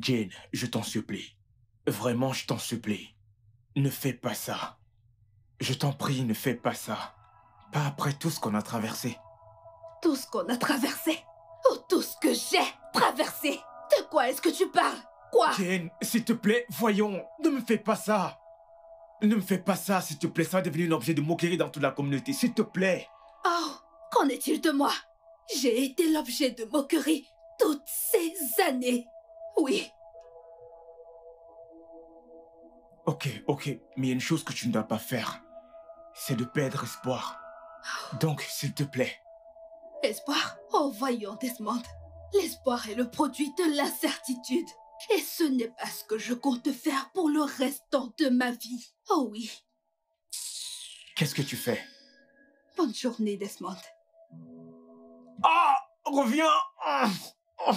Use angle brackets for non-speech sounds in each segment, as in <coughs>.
Jane, je t'en supplie. Vraiment, je t'en supplie. Ne fais pas ça. Je t'en prie, ne fais pas ça. Pas après tout ce qu'on a traversé. Tout ce qu'on a traversé Oh, tout ce que j'ai traversé De quoi est-ce que tu parles? Quoi? Jane, s'il te plaît, voyons, ne me fais pas ça. Ne me fais pas ça, s'il te plaît, ça va devenir un objet de moquerie dans toute la communauté, s'il te plaît. Oh, qu'en est-il de moi? J'ai été l'objet de moquerie toutes ces années. Oui. Ok, ok, mais il y a une chose que tu ne dois pas faire. C'est de perdre espoir. Donc, s'il te plaît. Espoir? Oh, voyons, Desmond. L'espoir est le produit de l'incertitude. Et ce n'est pas ce que je compte faire pour le restant de ma vie. Oh oui. Qu'est-ce que tu fais? Bonne journée, Desmond. Ah Reviens Ah Ah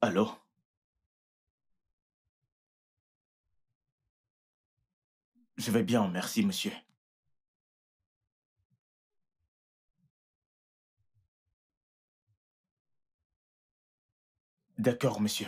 Allô Je vais bien, merci, monsieur. D'accord, monsieur.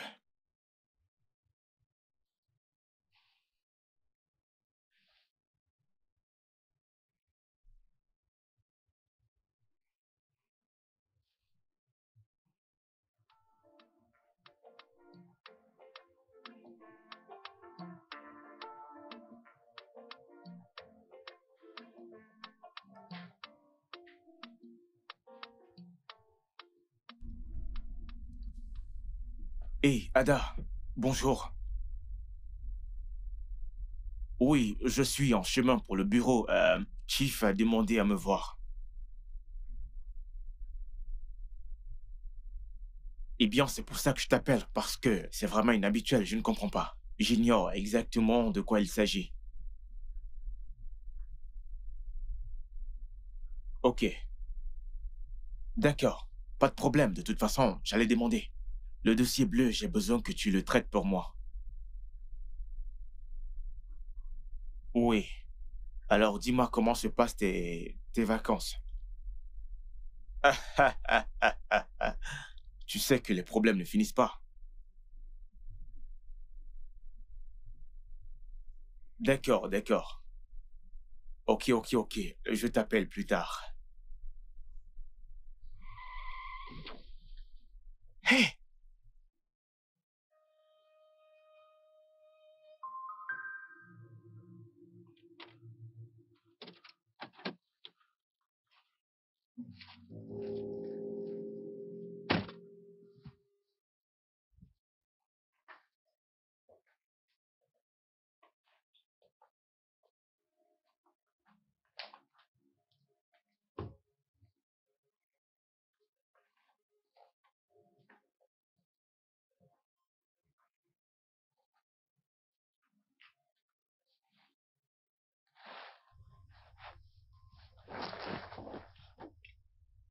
Hé, Ada, bonjour. Oui, je suis en chemin pour le bureau. Euh, Chief a demandé à me voir. Eh bien, c'est pour ça que je t'appelle, parce que c'est vraiment inhabituel, je ne comprends pas. J'ignore exactement de quoi il s'agit. Ok. D'accord, pas de problème, de toute façon, j'allais demander. Le dossier bleu, j'ai besoin que tu le traites pour moi. Oui. Alors dis-moi comment se passent tes, tes vacances. <laughs> tu sais que les problèmes ne finissent pas. D'accord, d'accord. Ok, ok, ok. Je t'appelle plus tard. Hé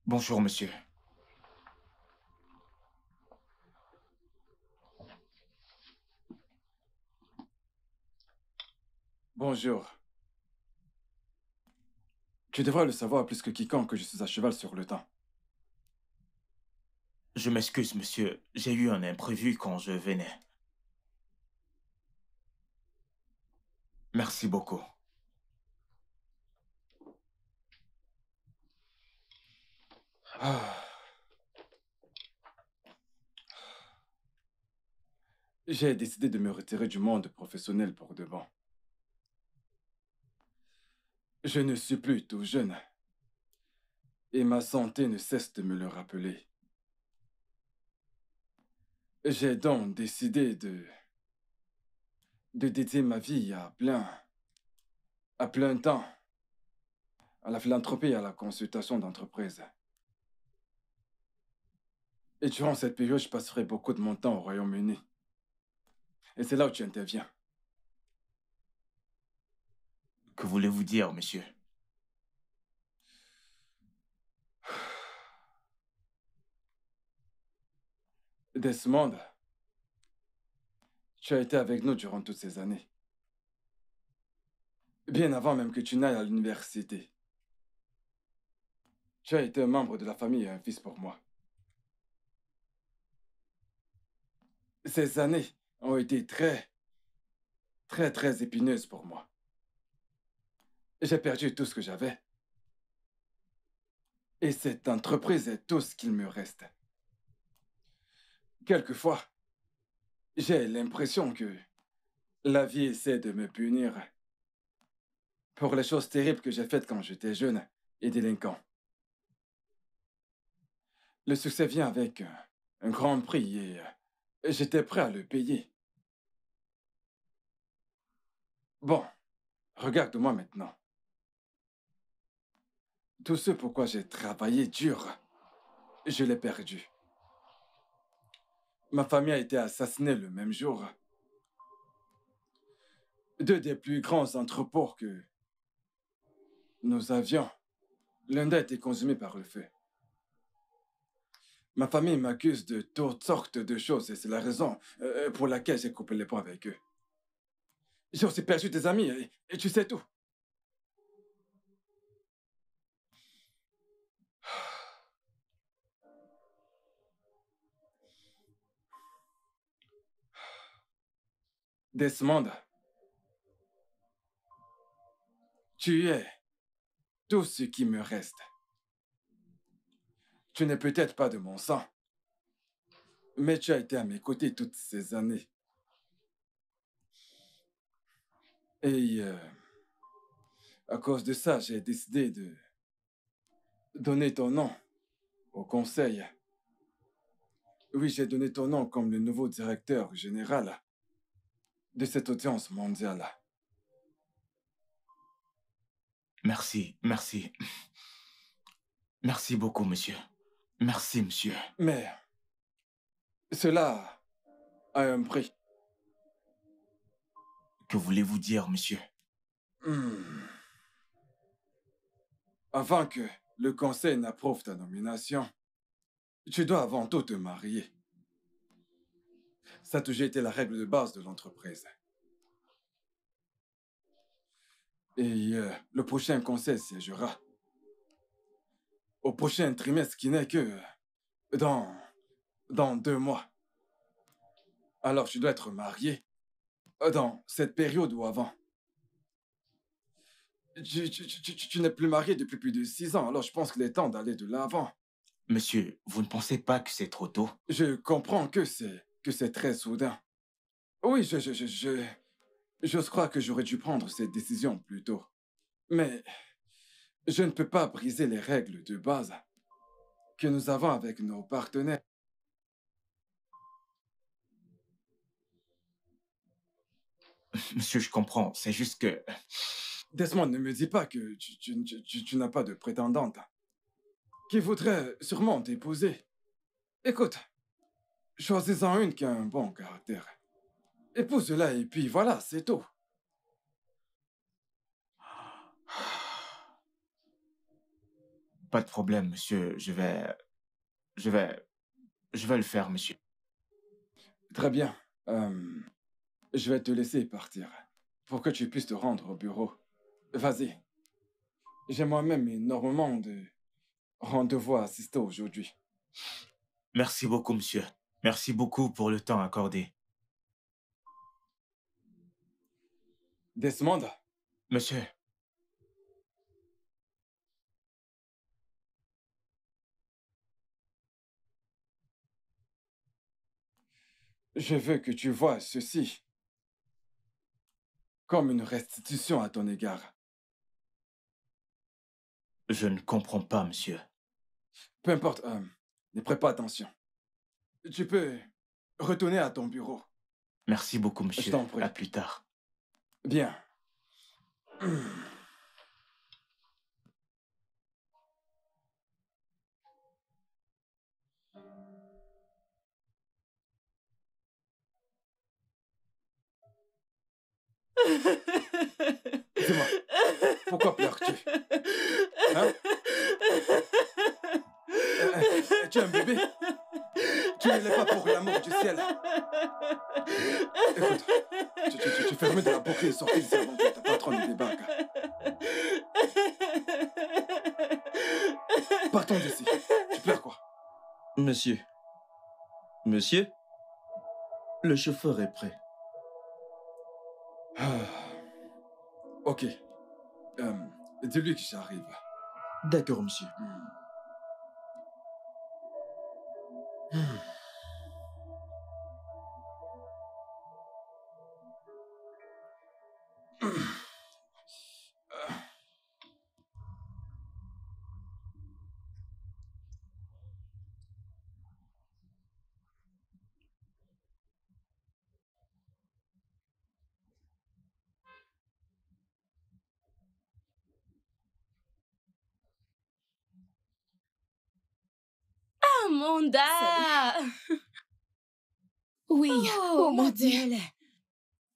Bonjour, monsieur. Bonjour. Tu devrais le savoir plus que quiconque que je suis à cheval sur le temps. Je m'excuse, monsieur. J'ai eu un imprévu quand je venais. Merci beaucoup. J'ai décidé de me retirer du monde professionnel pour de bon. Je ne suis plus tout jeune. Et ma santé ne cesse de me le rappeler. J'ai donc décidé de... de dédier ma vie à plein... à plein temps à la philanthropie et à la consultation d'entreprises. Et durant cette période, je passerai beaucoup de mon temps au Royaume-Uni. Et c'est là où tu interviens. Que voulez-vous dire, monsieur? Desmond, tu as été avec nous durant toutes ces années. Bien avant même que tu n'ailles à l'université. Tu as été un membre de la famille et un fils pour moi. Ces années ont été très, très, très épineuses pour moi. J'ai perdu tout ce que j'avais. Et cette entreprise est tout ce qu'il me reste. Quelquefois, j'ai l'impression que la vie essaie de me punir pour les choses terribles que j'ai faites quand j'étais jeune et délinquant. Le succès vient avec un grand prix et j'étais prêt à le payer. Bon, regarde-moi maintenant. Tout ce pourquoi j'ai travaillé dur, je l'ai perdu. Ma famille a été assassinée le même jour. Deux des plus grands entrepôts que nous avions, l'un a été consumé par le feu. Ma famille m'accuse de toutes sortes de choses et c'est la raison euh, pour laquelle j'ai coupé les ponts avec eux. J'ai aussi perdu des amis et tu sais tout. Desmond, tu es tout ce qui me reste. Tu n'es peut-être pas de mon sang, mais tu as été à mes côtés toutes ces années. Et euh, à cause de ça, j'ai décidé de donner ton nom au conseil. Oui, j'ai donné ton nom comme le nouveau directeur général de cette audience mondiale. Merci, merci. Merci beaucoup, monsieur. Merci, monsieur. Mais cela a un prix. Que voulez-vous dire, monsieur? Hmm. Avant que le conseil n'approuve ta nomination, tu dois avant tout te marier. Ça a toujours été la règle de base de l'entreprise. Et euh, le prochain conseil siégera. Au prochain trimestre qui n'est que dans, dans deux mois. Alors tu dois être marié dans cette période ou avant. Tu, tu, tu, tu n'es plus marié depuis plus de six ans, alors je pense qu'il est temps d'aller de l'avant. Monsieur, vous ne pensez pas que c'est trop tôt? Je comprends que c'est que c'est très soudain. Oui, je, je, je, je, j'ose croire que j'aurais dû prendre cette décision plus tôt. Mais je ne peux pas briser les règles de base que nous avons avec nos partenaires. Monsieur, je comprends. C'est juste que... Desmond, ne me dis pas que tu, tu, tu, tu n'as pas de prétendante qui voudrait sûrement t'épouser. Écoute, choisis-en une qui a un bon caractère. Épouse-la et puis voilà, c'est tout. Pas de problème, monsieur. Je vais... Je vais... Je vais le faire, monsieur. Très bien. Euh, je vais te laisser partir pour que tu puisses te rendre au bureau. Vas-y. J'ai moi-même énormément de rendez-vous à assister aujourd'hui. Merci beaucoup, monsieur. Merci beaucoup pour le temps accordé. Desmond, Monsieur, Je veux que tu vois ceci comme une restitution à ton égard. Je ne comprends pas, monsieur. Peu importe, euh, ne prête pas attention. Tu peux retourner à ton bureau. Merci beaucoup, monsieur. Je t'en prie. À plus tard. Bien. <clears throat> Dis-moi, pourquoi pleures-tu? Hein? Euh, Tu es un bébé? Tu ne l'es pas pour l'amour du ciel. Écoute, tu, tu, tu, tu fermes de la boucle et sortis d'ici avant que ta patronne ne débarque. Partons d'ici. Tu pleures quoi? Monsieur. Monsieur? Le chauffeur est prêt. Ah. <sighs> Ok. Euh, Dis-lui que j'arrive. D'accord, monsieur. Amanda Oui, oh, mon ma Dieu.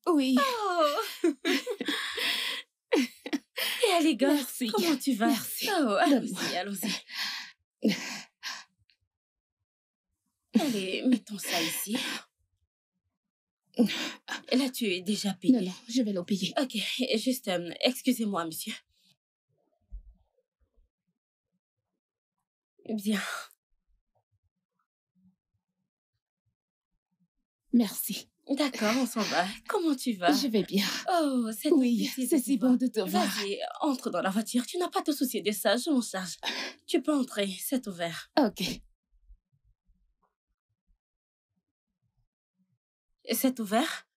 Oui, Oh. <laughs> Et allez, gosse, Merci. comment tu vas? Merci. Oh, allons-y, allons-y. <laughs> Allez, mettons ça ici. <gasps> Là, tu es déjà payé. non, non, je vais le payer. Ok, juste, euh, excusez-moi, monsieur. Bien. Merci. D'accord, on s'en va. Comment tu vas? Je vais bien. Oh, c'est Oui, c'est si bon de te voir. Vas-y, entre dans la voiture. Tu n'as pas à te soucier de ça, je m'en charge. Tu peux entrer, c'est ouvert. Ok. C'est ouvert?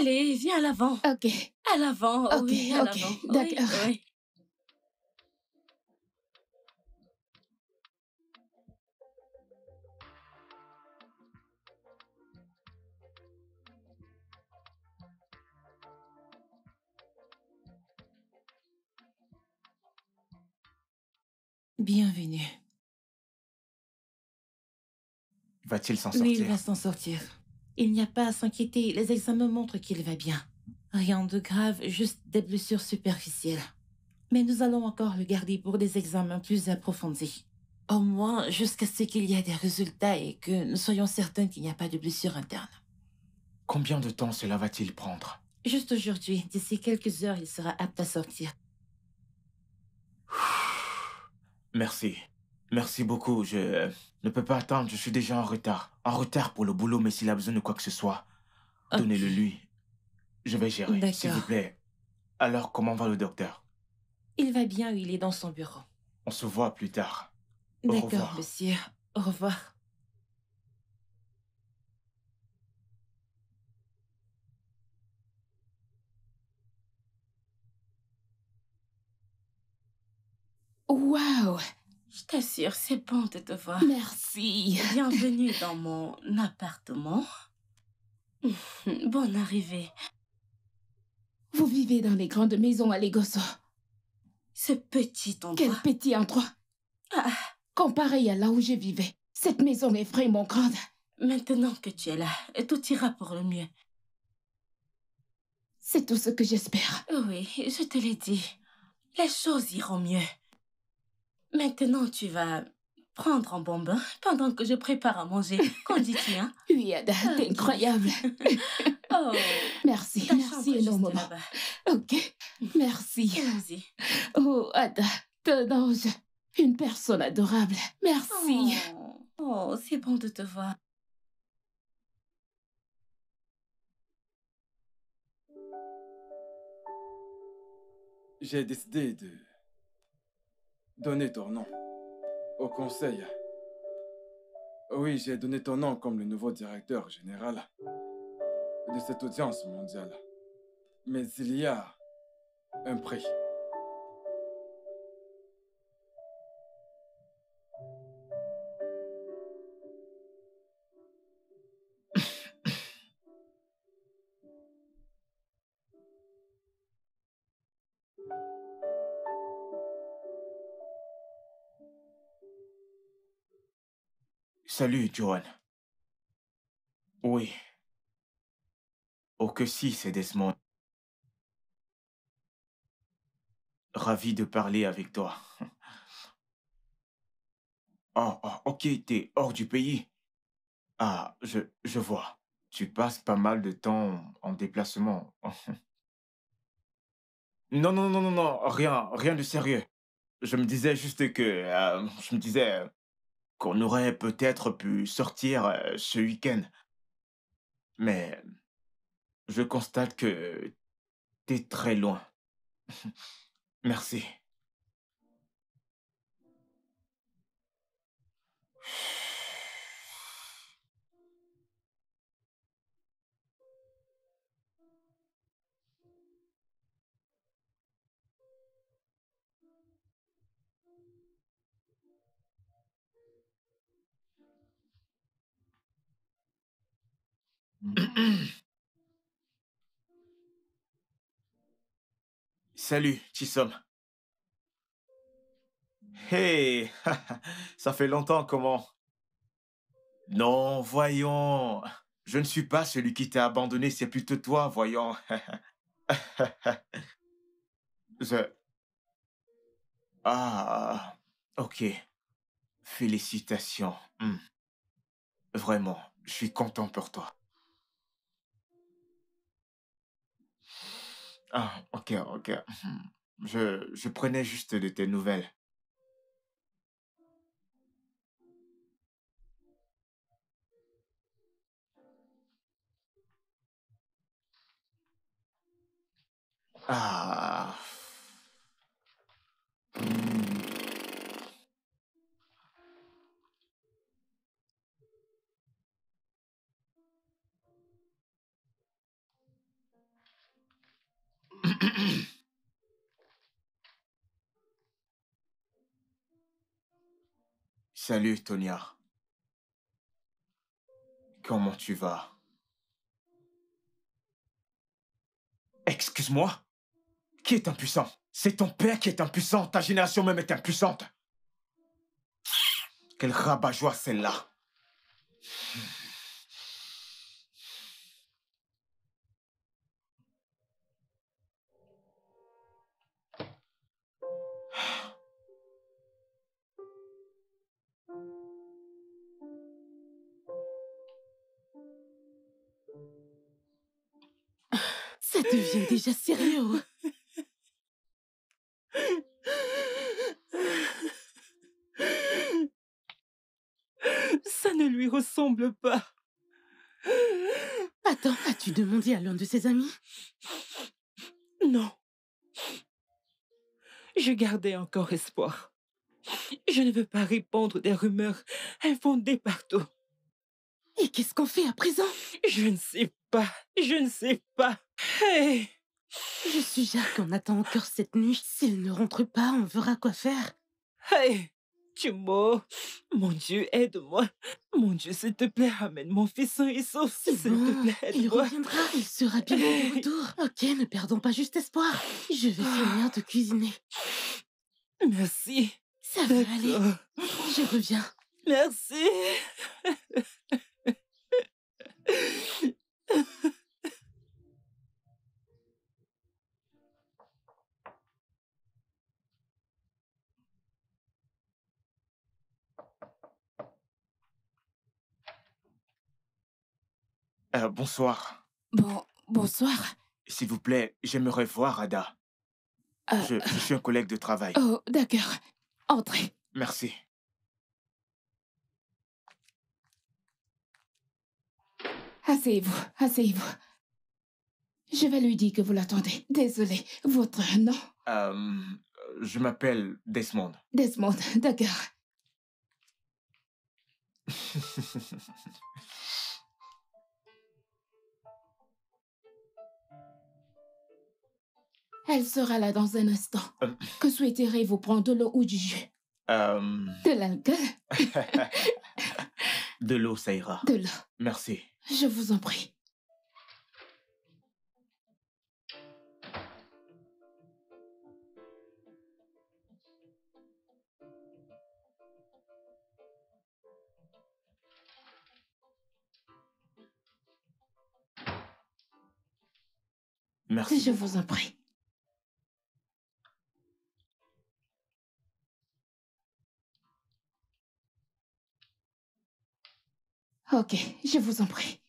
Allez, viens à l'avant. Ok. À l'avant, Ok, oui, à ok, l'avant. Oui, d'accord. oui. Bienvenue. Va-t-il s'en Oui, sortir? il va s'en sortir. Il n'y a pas à s'inquiéter, les examens montrent qu'il va bien. Rien de grave, juste des blessures superficielles. Mais nous allons encore le garder pour des examens plus approfondis. Au moins jusqu'à ce qu'il y ait des résultats et que nous soyons certains qu'il n'y a pas de blessure interne. Combien de temps cela va-t-il prendre? Juste aujourd'hui, d'ici quelques heures, il sera apte à sortir. <sighs> <sighs> Merci. Merci beaucoup. Je ne peux pas attendre. Je suis déjà en retard. En retard pour le boulot, mais s'il a besoin de quoi que ce soit, donnez-le lui. Je vais gérer, D'accord. s'il vous plaît. Alors, comment va le docteur? Il va bien, il est dans son bureau. On se voit plus tard. D'accord, monsieur. Au revoir. Waouh. Je t'assure, c'est bon de te voir. Merci. Bienvenue dans mon appartement. <laughs> Bonne arrivée. Vous vivez dans les grandes maisons à Legoso. Ce petit Quel endroit. petit endroit. Ah, Comparé à là où je vivais, cette maison est vraiment grande. maintenant que tu es là, tout ira pour le mieux. C'est tout ce que j'espère. Oui, je te l'ai dit. Les choses iront mieux. Maintenant, tu vas prendre un bon bain <laughs> pendant que je prépare à manger. Qu'en dis-tu, hein? <laughs> Oui, Ada, t'es incroyable. <laughs> Oh, Merci, merci énormément. Ok, merci. Allons-y. Oh, Ada, ton ange. Une personne adorable. Merci. Oh, oh, c'est bon de te voir. J'ai décidé de donner ton nom au conseil Oui, j'ai donné ton nom comme le nouveau directeur général de cette audience mondiale. Mais il y a un prix. Salut, Johan. Oui. Oh que si, c'est Desmond. Ravi de parler avec toi. Oh, <laughs> ok, t'es hors du pays. Ah, je, vois. Tu passes pas mal de temps en déplacement. <laughs> Non, non, non, non, non, rien, rien de sérieux. Je me disais juste que, euh, je me disais qu'on aurait peut-être pu sortir euh, ce week-end. Mais je constate que t'es très loin. <laughs> Merci. Salut, Chisom. Hey, <laughs> ça fait longtemps, comment? Non, voyons. Je ne suis pas celui qui t'a abandonné, c'est plutôt toi, voyons. <laughs> Ah, ok. Félicitations. Hmm. Vraiment, je suis content pour toi. Ah, ok, ok. Hmm. Je, je prenais juste de tes nouvelles. Ah. <coughs> Salut, Tonia. Comment tu vas? Excuse-moi? Qui est impuissant? C'est ton père qui est impuissant. Ta génération même est impuissante. Quel rabat-joie celle-là. Ça devient déjà sérieux. Ça ne lui ressemble pas. Attends, as-tu demandé à l'un de ses amis? Non. Je gardais encore espoir. Je ne veux pas répandre des rumeurs infondées partout. Et qu'est-ce qu'on fait à présent? Je ne sais pas. Je ne sais pas. Hey Je suis Jacques, on attend encore cette nuit. S'il ne rentre pas, on verra quoi faire. Hey Chumo, mon Dieu, aide-moi. Mon Dieu, s'il te plaît, ramène mon fils sain et sauf. S'il te plaît, Il reviendra, il sera bien de retour. Ok, ne perdons pas juste espoir. Je vais finir de cuisiner. Merci. Ça va aller. Je reviens. Merci. <laughs> Euh, bonsoir. Bon, bonsoir. S'il vous plaît, j'aimerais voir Ada. Euh, Je, je suis un collègue de travail. Oh, d'accord. Entrez. Merci. Asseyez-vous, asseyez-vous. Je vais lui dire que vous l'attendez. Désolé, votre nom? Euh, je m'appelle Desmond. Desmond, d'accord. <laughs> Elle sera là dans un instant. <laughs> Que souhaiteriez-vous prendre de l'eau ou du jus Euh, De l'alcool <laughs> de l'eau, ça ira. De l'eau. Merci. Je vous en prie. Merci. Je vous en prie. Ok, je vous en prie.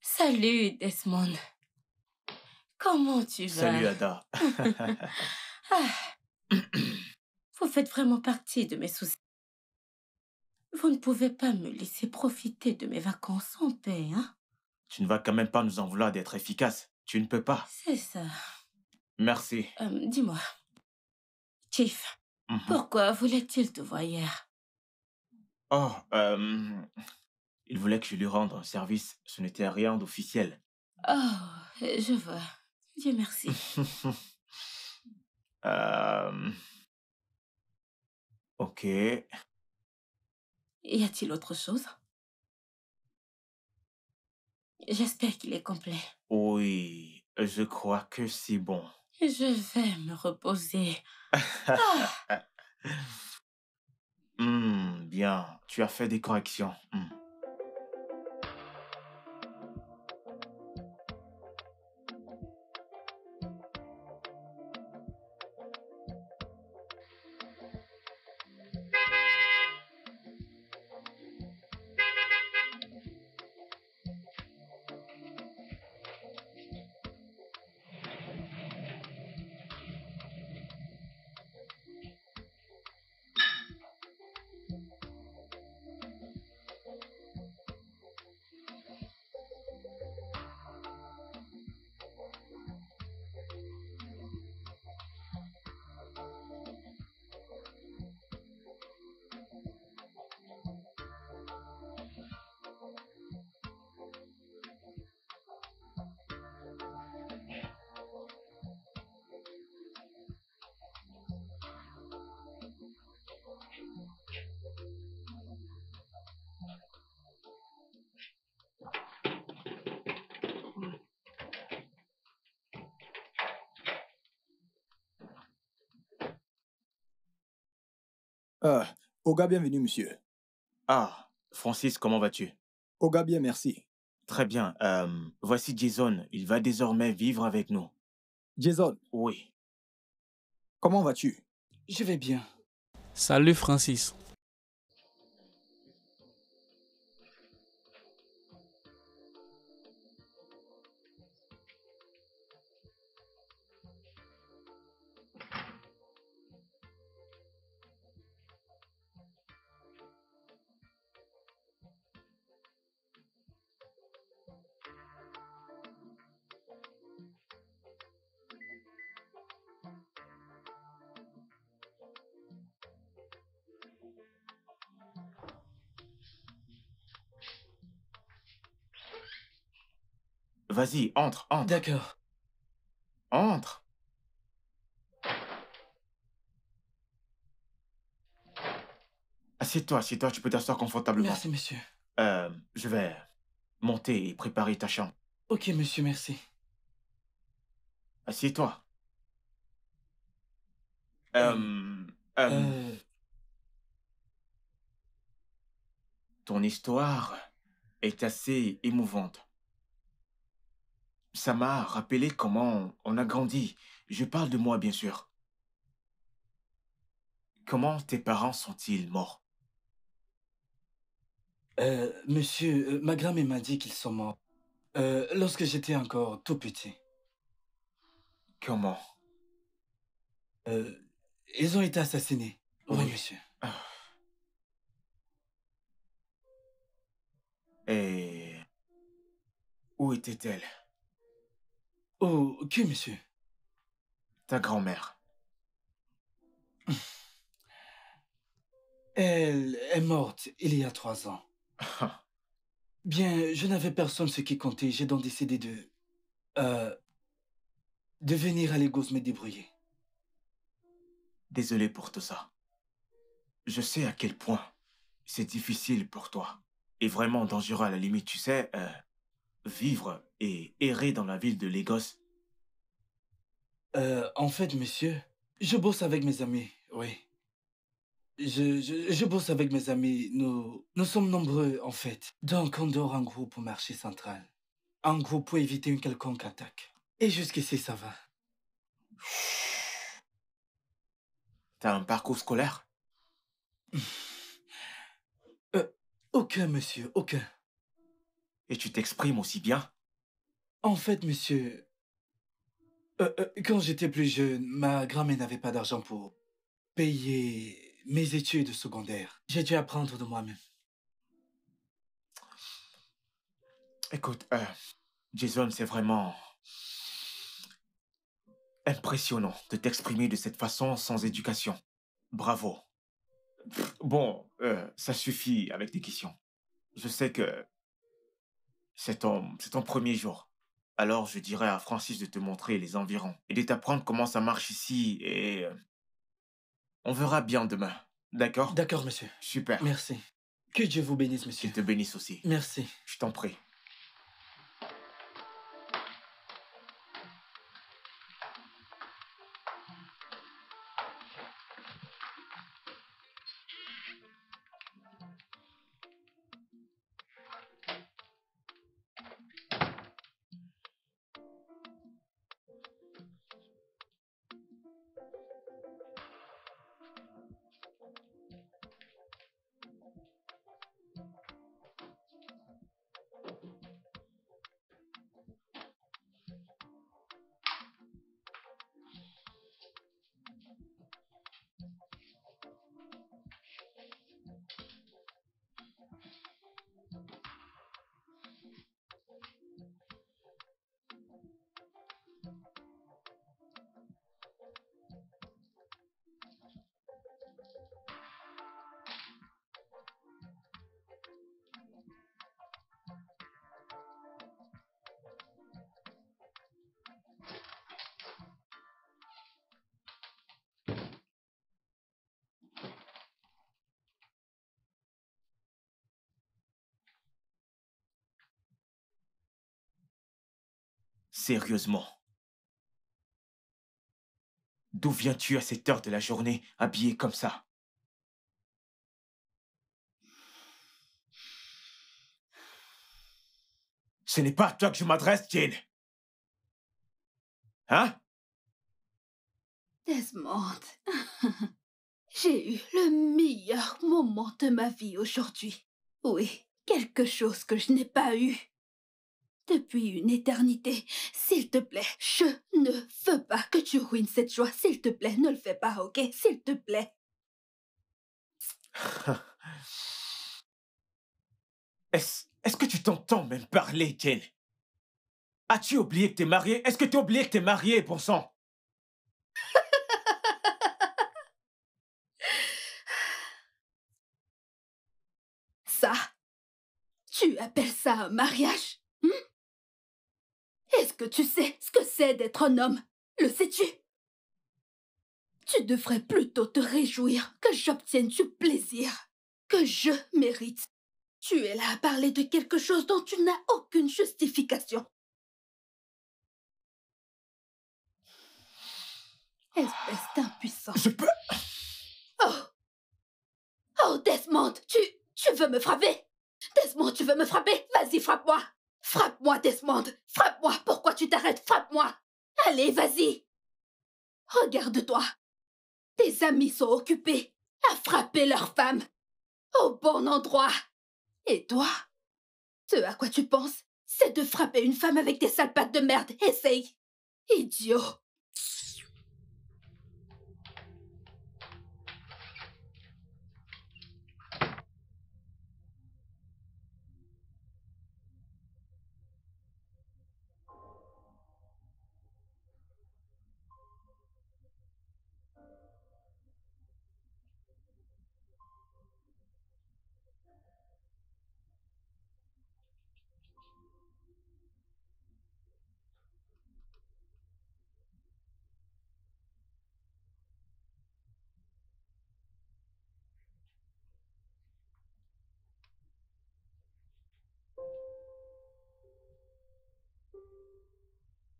Salut, Desmond. Comment tu vas? Salut, Ada. <laughs> Ah. Vous faites vraiment partie de mes soucis. Vous ne pouvez pas me laisser profiter de mes vacances en paix, hein? Tu ne vas quand même pas nous en vouloir d'être efficace. Tu ne peux pas. C'est ça. Merci. Euh, Dis-moi, Chief, Mhm. pourquoi voulait-il te voir? Hier Oh, euh, il voulait que je lui rende un service. Ce n'était rien d'officiel. Oh, je vois. Dieu merci. <laughs> Euh, Ok. Y a-t-il autre chose? J'espère qu'il est complet. Oui, je crois que c'est bon. Je vais me reposer. Hmm, <laughs> bien, tu as fait des corrections. Hmm. Oga, bienvenue, monsieur. Ah, Francis, comment vas-tu? Oga, bien, merci. Très bien. euh, voici Jason. Il va désormais vivre avec nous. Jason, Oui. comment vas-tu? Je vais bien. Salut Francis. Vas-y, entre, entre, D'accord. entre. Assieds-toi, assieds-toi, tu peux t'asseoir confortablement. Merci, monsieur. Euh, je vais monter et préparer ta chambre. Ok, monsieur, merci. Assieds-toi. Euh, euh, Euh, ton histoire est assez émouvante. Ça m'a rappelé comment on a grandi. Je parle de moi, bien sûr. Comment tes parents sont-ils morts? Euh, monsieur, euh, ma grand-mère m'a dit qu'ils sont morts. Euh, lorsque j'étais encore tout petit. Comment? Euh, ils ont été assassinés. Oui, Oui. monsieur. Et... Où était-elle? Oh, qui, monsieur Ta grand-mère. <clears throat> Elle est morte il y a trois ans. <laughs> Bien, je n'avais personne ce qui comptait. J'ai donc décidé de... Euh, de venir à Lagos me débrouiller. Désolé pour tout ça. Je sais à quel point c'est difficile pour toi. Et vraiment dangereux à la limite, tu sais, euh, vivre et errer dans la ville de Lagos. Euh, en fait, monsieur, je bosse avec mes amis, oui. Je, je, je bosse avec mes amis. Nous, nous sommes nombreux, en fait. Donc, on dort en groupe au marché central. En groupe pour éviter une quelconque attaque. Et jusqu'ici, ça va. T'as un parcours scolaire? <laughs> Aucun, monsieur, aucun. Et tu t'exprimes aussi bien En fait, monsieur, euh, euh, quand j'étais plus jeune, ma grand-mère n'avait pas d'argent pour payer mes études secondaires. J'ai dû apprendre de moi-même. Écoute, euh, Jason, c'est vraiment impressionnant de t'exprimer de cette façon sans éducation. Bravo. Bon, ça suffit avec des questions. Je sais que c'est ton, c'est ton premier jour. Alors, je dirais à Francis de te montrer les environs et de t'apprendre comment ça marche ici et euh, on verra bien demain. D'accord? D'accord, monsieur. Super. Merci. Que Dieu vous bénisse, monsieur. Qu'il te bénisse aussi. Merci. Je t'en prie. Sérieusement. D'où viens-tu à cette heure de la journée, habillé comme ça? Ce n'est pas à toi que je m'adresse, Jane. Hein? Desmond, <laughs> j'ai eu le meilleur moment de ma vie aujourd'hui. Oui, quelque chose que je n'ai pas eu depuis une éternité. S'il te plaît, je ne veux pas que tu ruines cette joie. S'il te plaît, ne le fais pas, ok? S'il te plaît. <laughs> Est-ce que tu t'entends même parler, Jane? As-tu oublié que t'es marié Est-ce que tu as oublié que t'es marié, bon sang? <laughs> Ça Tu appelles ça un mariage? Est-ce que tu sais ce que c'est d'être un homme? Le sais-tu? Tu devrais plutôt te réjouir que j'obtienne du plaisir que je mérite. Tu es là à parler de quelque chose dont tu n'as aucune justification. Espèce d'impuissant. Je peux... Oh! Oh, Desmond, tu... tu veux me frapper? Desmond, tu veux me frapper? Vas-y, frappe-moi Frappe-moi, Desmond. Frappe-moi. Pourquoi tu t'arrêtes? Frappe-moi. Allez, vas-y. Regarde-toi. Tes amis sont occupés à frapper leurs femmes au bon endroit. Et toi? Ce à quoi tu penses, c'est de frapper une femme avec des sales pattes de merde. Essaye. Idiot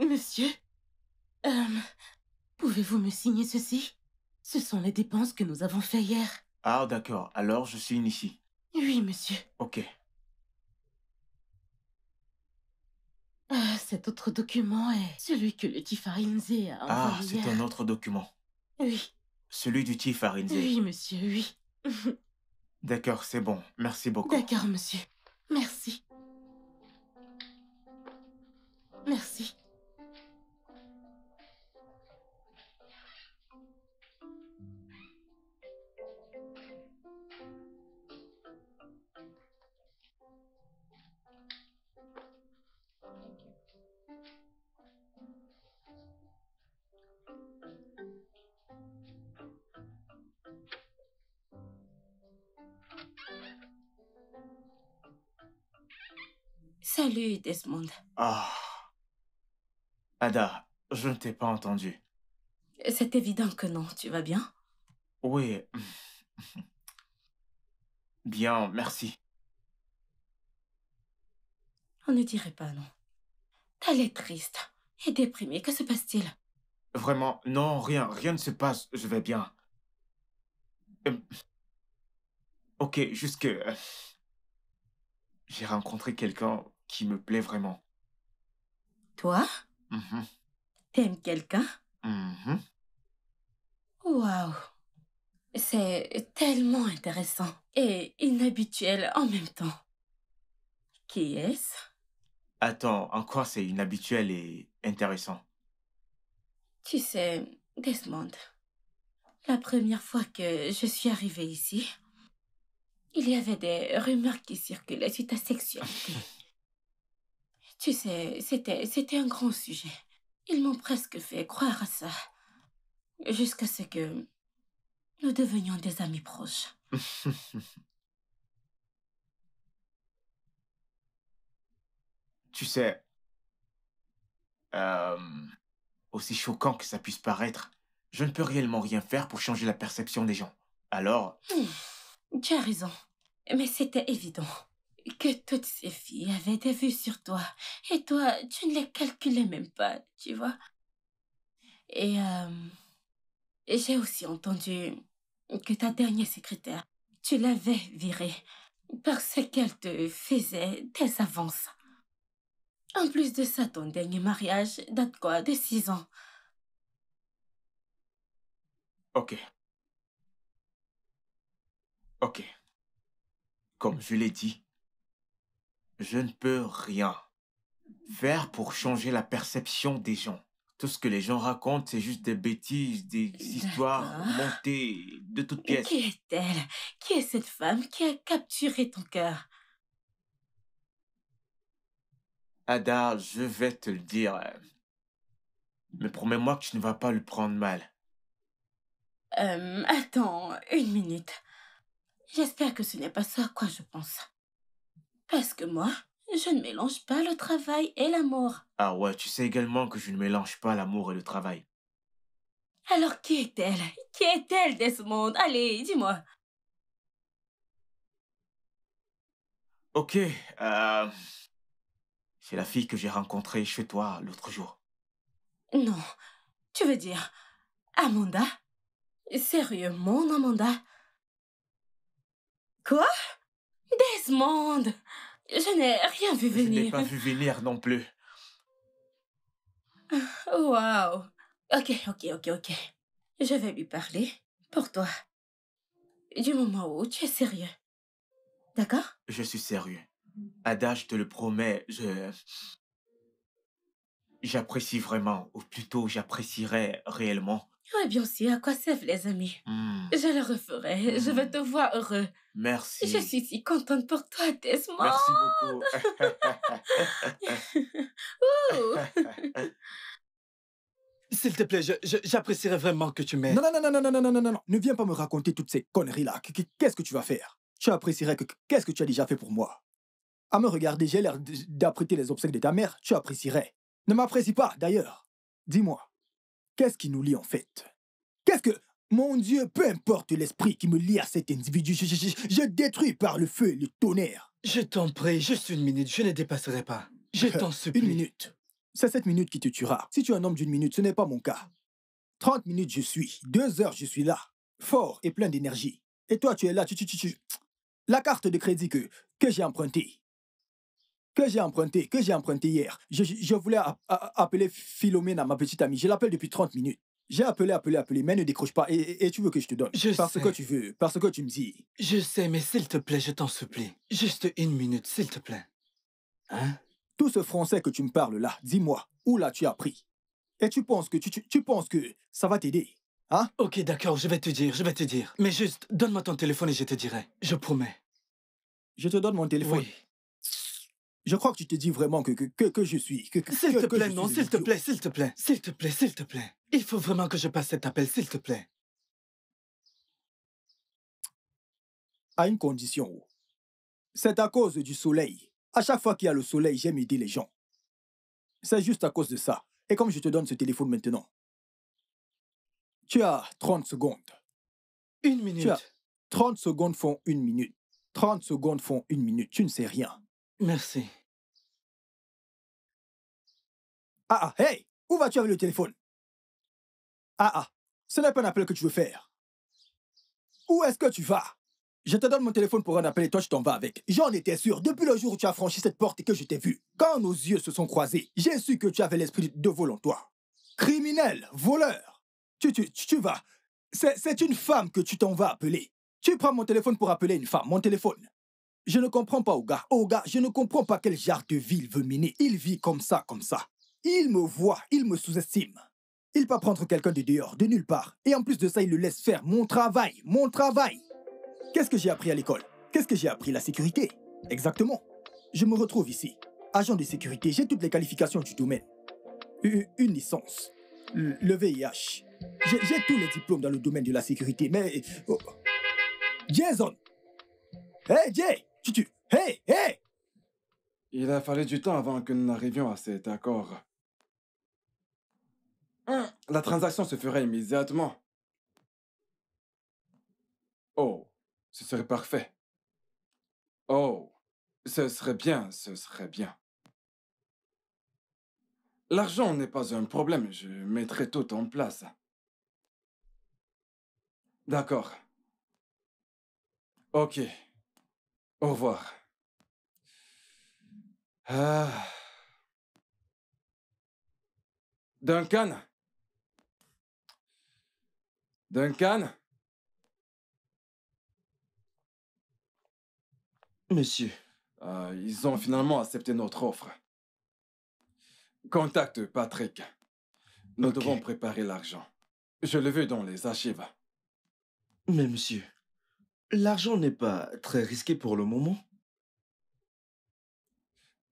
Monsieur, euh, pouvez-vous me signer ceci? Ce sont les dépenses que nous avons faites hier. Ah, d'accord. Alors, je signe ici. Oui, monsieur. Ok. Ah, cet autre document est celui que le Tifarinze a Ah, envoyé c'est hier. un autre document. Oui, Celui du Chief Arinze. oui, monsieur, oui. <laughs> D'accord, c'est bon. Merci beaucoup. D'accord, monsieur. Merci. Merci. Salut, Desmond. Ah. Ada, je ne t'ai pas entendu. C'est évident que non, tu vas bien? Oui. <laughs> Bien, merci. On ne dirait pas non. T'as l'air triste et déprimé. Que se passe-t-il? Vraiment, non, rien, rien ne se passe. Je vais bien. Euh, Ok, juste que... euh, J'ai rencontré quelqu'un qui me plaît vraiment. Toi? Mhm, T'aimes quelqu'un? Mhm. Waouh C'est tellement intéressant et inhabituel en même temps. Qui est-ce? Attends, en quoi c'est inhabituel et intéressant? Tu sais, Desmond, la première fois que je suis arrivée ici, il y avait des rumeurs qui circulaient sur ta sexualité. <laughs> tu sais, c'était, c'était un grand sujet. Ils m'ont presque fait croire à ça. Jusqu'à ce que nous devenions des amis proches. <laughs> Tu sais, euh, aussi choquant que ça puisse paraître, je ne peux réellement rien faire pour changer la perception des gens. Alors, Hmm, Tu as raison. Mais c'était évident que toutes ces filles avaient des vues sur toi. Et toi, tu ne les calculais même pas, tu vois. Et euh, et j'ai aussi entendu que ta dernière secrétaire, tu l'avais virée parce qu'elle te faisait des avances. En plus de ça, ton dernier mariage date quoi de six ans? ok. Ok. Comme je l'ai dit, je ne peux rien faire pour changer la perception des gens. Tout ce que les gens racontent, c'est juste des bêtises, des histoires montées de toutes pièces. Qui est-elle? Qui est cette femme? Qui a capturé ton cœur? Ada, je vais te le dire. Mais promets-moi que tu ne vas pas le prendre mal. Euh, attends, une minute. J'espère que ce n'est pas ça à quoi je pense. Parce que moi, je ne mélange pas le travail et l'amour. Ah ouais, tu sais également que je ne mélange pas l'amour et le travail. Alors qui est-elle? Qui est-elle, Desmond? Allez, dis-moi. Ok, euh... C'est la fille que j'ai rencontrée chez toi l'autre jour. Non, tu veux dire Amanda? Sérieux, mon Amanda? Quoi? Desmond Je n'ai rien vu Je n'ai venir. pas vu venir non plus. Waouh. Ok, ok, ok, ok. Je vais lui parler. Pour toi. Du moment où tu es sérieux. D'accord? Je suis sérieux. Ada, je te le promets, je... j'apprécie vraiment, ou plutôt j'apprécierais réellement. Oui, bien sûr, à quoi servent les amis? Hmm, Je le referai. Je veux te voir heureux. Merci. Je suis si contente pour toi, Desmond. Merci beaucoup. <laughs> <laughs> S'il te plaît, j'apprécierais vraiment que tu m'aides. Non, non, non, non, non, non, non, non, non, non. Ne viens pas me raconter toutes ces conneries-là. Qu- qu- Qu'est-ce que tu vas faire? Tu apprécierais que... Qu'est-ce que tu as déjà fait pour moi? À me regarder, j'ai l'air d'apprêter les obsèques de ta mère. Tu apprécierais. Ne m'apprécie pas, d'ailleurs. Dis-moi, qu'est-ce qui nous lie en fait? Qu'est-ce que... Mon Dieu, peu importe l'esprit qui me lie à cet individu, je, je- je- je détruis par le feu et le tonnerre. Je t'en prie, juste une minute, je ne dépasserai pas. Je <laughs> t'en supplie. Une minute. C'est cette minute qui te tuera. Si tu es un homme d'une minute, ce n'est pas mon cas. 30 minutes, je suis. Deux heures, je suis là. Fort et plein d'énergie. Et toi, tu es là. Tu, tu, tu, tu- La carte de crédit que, que j'ai empruntée. Que j'ai empruntée, que j'ai empruntée hier. Je, je- voulais a- a- appeler Philomène à ma petite amie. Je l'appelle depuis 30 minutes. J'ai appelé, appelé, appelé, mais ne décroche pas. Et, et- et tu veux que je te donne? Je Parce sais. que tu veux. Parce que tu me dis. Je sais, mais s'il te plaît, je t'en supplie. Juste une minute, s'il te plaît. Hein? Tout ce français que tu me parles là, dis-moi, où l'as-tu appris? Et tu penses que tu, tu, tu penses que ça va t'aider Hein? Ok, d'accord, je vais te dire, je vais te dire. Mais juste, donne-moi ton téléphone et je te dirai. Je promets. Je te donne mon téléphone. Oui. Je crois que tu te dis vraiment que, que, que, que je suis. Que, que- S'il te plaît, non, s'il te plaît, s'il te plaît. S'il te plaît, s'il te plaît. Il faut vraiment que je passe cet appel, s'il te plaît. À une condition. C'est à cause du soleil. À chaque fois qu'il y a le soleil, j'aime aider les gens. C'est juste à cause de ça. Et comme je te donne ce téléphone maintenant, tu as 30 secondes. Une minute. Tu as 30 secondes font une minute. 30 secondes font une minute. Tu ne sais rien. Merci. Ah ah, hey Où vas-tu avec le téléphone? Ah ah, ce n'est pas un appel que tu veux faire. Où est-ce que tu vas? Je te donne mon téléphone pour un appel et toi tu t'en vas avec. J'en étais sûr, depuis le jour où tu as franchi cette porte et que je t'ai vu. Quand nos yeux se sont croisés, j'ai su que tu avais l'esprit de vol toi. Criminel, voleur. Tu, tu, tu, vas. C'est une femme que tu t'en vas appeler. Tu prends mon téléphone pour appeler une femme, mon téléphone. Je ne comprends pas, Oga. Oga, je ne comprends pas quel genre de vie il veut mener. Il vit comme ça, comme ça. Il me voit, il me sous-estime. Il peut prendre quelqu'un de dehors, de nulle part. Et en plus de ça, il le laisse faire mon travail, mon travail. Qu'est-ce que j'ai appris à l'école? Qu'est-ce que j'ai appris La sécurité? Exactement. Je me retrouve ici. Agent de sécurité, j'ai toutes les qualifications du domaine. Une licence. Le VIH. J'ai j'ai tous les diplômes dans le domaine de la sécurité, mais... oh. Jason Hey, Jay Tu. Hey, hey Il a fallu du temps avant que nous n'arrivions à cet accord. Hum, La transaction se ferait immédiatement. Oh, ce serait parfait. Oh, ce serait bien, ce serait bien. L'argent n'est pas un problème, je mettrai tout en place. D'accord. Ok. Au revoir. Ah. Duncan Duncan Monsieur, Euh, Ils ont finalement accepté notre offre. Contacte Patrick. Nous devons préparer l'argent. Je le veux dans les archives. mais monsieur, l'argent n'est pas très risqué pour le moment?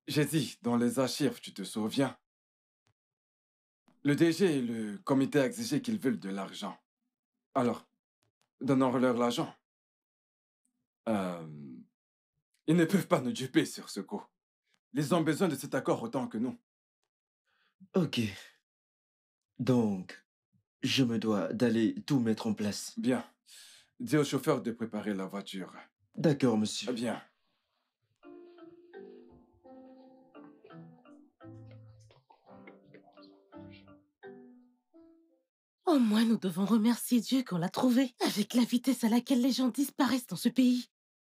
J'ai dit dans les archives, tu te souviens? Le DG et le comité a exigé qu'ils veulent de l'argent. Alors, donnons-leur l'argent. Euh, ils ne peuvent pas nous duper sur ce coup. Ils ont besoin de cet accord autant que nous. Ok. Donc, je me dois d'aller tout mettre en place. Bien. Dis au chauffeur de préparer la voiture. D'accord, monsieur. Bien. Au moins, nous devons remercier Dieu qu'on l'a trouvé, avec la vitesse à laquelle les gens disparaissent dans ce pays.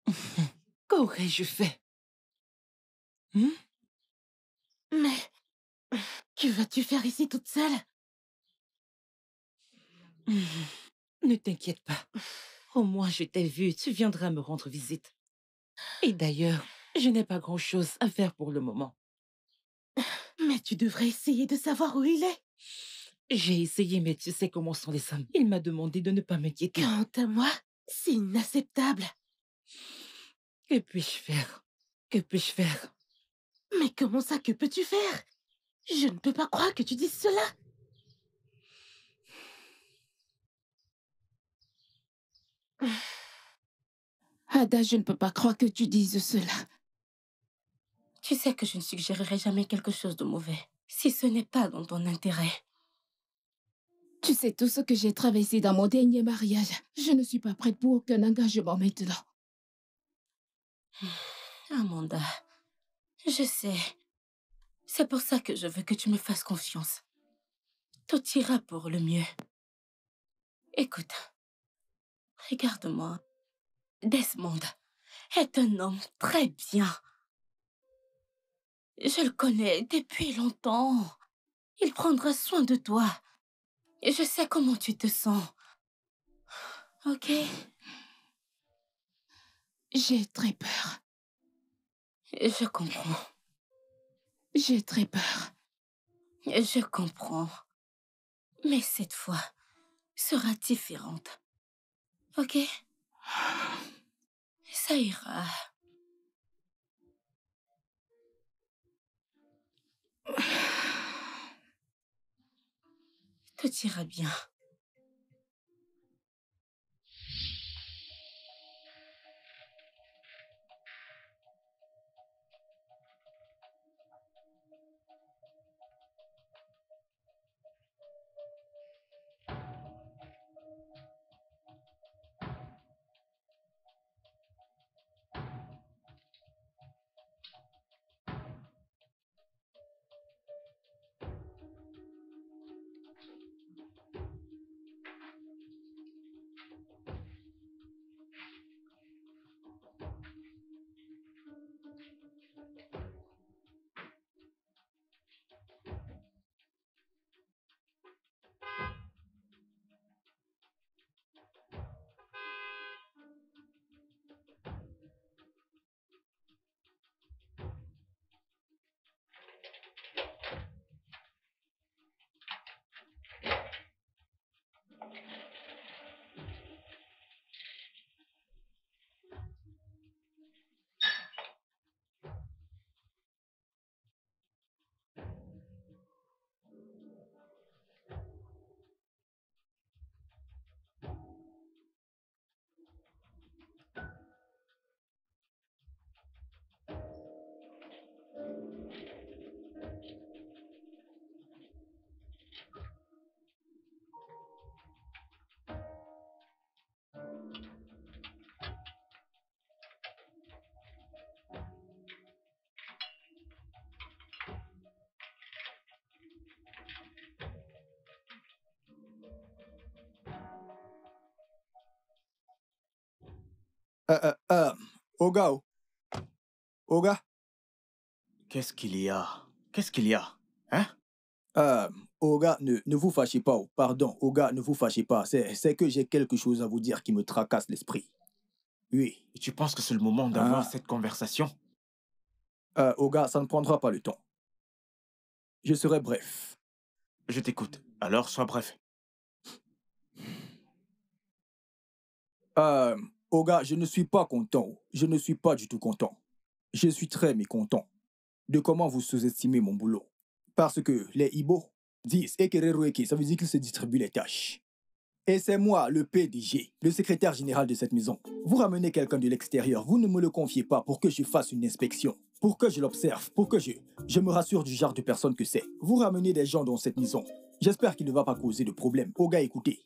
<laughs> Qu'aurais-je fait? Hmm? Mais que vas-tu faire ici toute seule? Ne t'inquiète pas. Au moins, je t'ai vu, tu viendras me rendre visite. Et d'ailleurs, je n'ai pas grand-chose à faire pour le moment. Mais tu devrais essayer de savoir où il est. J'ai essayé, mais tu sais comment sont les femmes. Il m'a demandé de ne pas m'inquiéter. Quant à moi, c'est inacceptable. Que puis-je faire? Que puis-je faire? Mais comment ça, que peux-tu faire? Je ne peux pas croire que tu dises cela. Ada, je ne peux pas croire que tu dises cela. Tu sais que je ne suggérerai jamais quelque chose de mauvais, si ce n'est pas dans ton intérêt. Tu sais tout ce que j'ai traversé dans mon dernier mariage. Je ne suis pas prête pour aucun engagement maintenant. <sighs> Amanda, je sais. C'est pour ça que je veux que tu me fasses confiance. Tout ira pour le mieux. Écoute, regarde-moi. Desmond est un homme très bien. Je le connais depuis longtemps. Il prendra soin de toi. Je sais comment tu te sens. Ok? J'ai très peur. Je comprends. J'ai très peur. Je comprends. Mais cette fois sera différente. Ok Ça ira. Tout ira bien. Euh, euh, euh, Oga, oh. Oga, Qu'est-ce qu'il y a? Qu'est-ce qu'il y a? Hein? Euh, Oga, ne, ne vous fâchez pas. Pardon, Oga, ne vous fâchez pas. C'est c'est que j'ai quelque chose à vous dire qui me tracasse l'esprit. Oui. Et tu penses que c'est le moment d'avoir Ah. cette conversation? Euh, Oga, ça ne prendra pas le temps. Je serai bref. Je t'écoute. Alors, sois bref. Euh, Oga, je ne suis pas content. Je ne suis pas du tout content. Je suis très mécontent de comment vous sous-estimez mon boulot. Parce que les Ibo disent Ekererueke, ça veut dire qu'ils se distribuent les tâches. Et c'est moi, le PDG, le secrétaire général de cette maison. Vous ramenez quelqu'un de l'extérieur, vous ne me le confiez pas pour que je fasse une inspection, pour que je l'observe, pour que je, je me rassure du genre de personne que c'est. Vous ramenez des gens dans cette maison. J'espère qu'il ne va pas causer de problème. Oga, écoutez,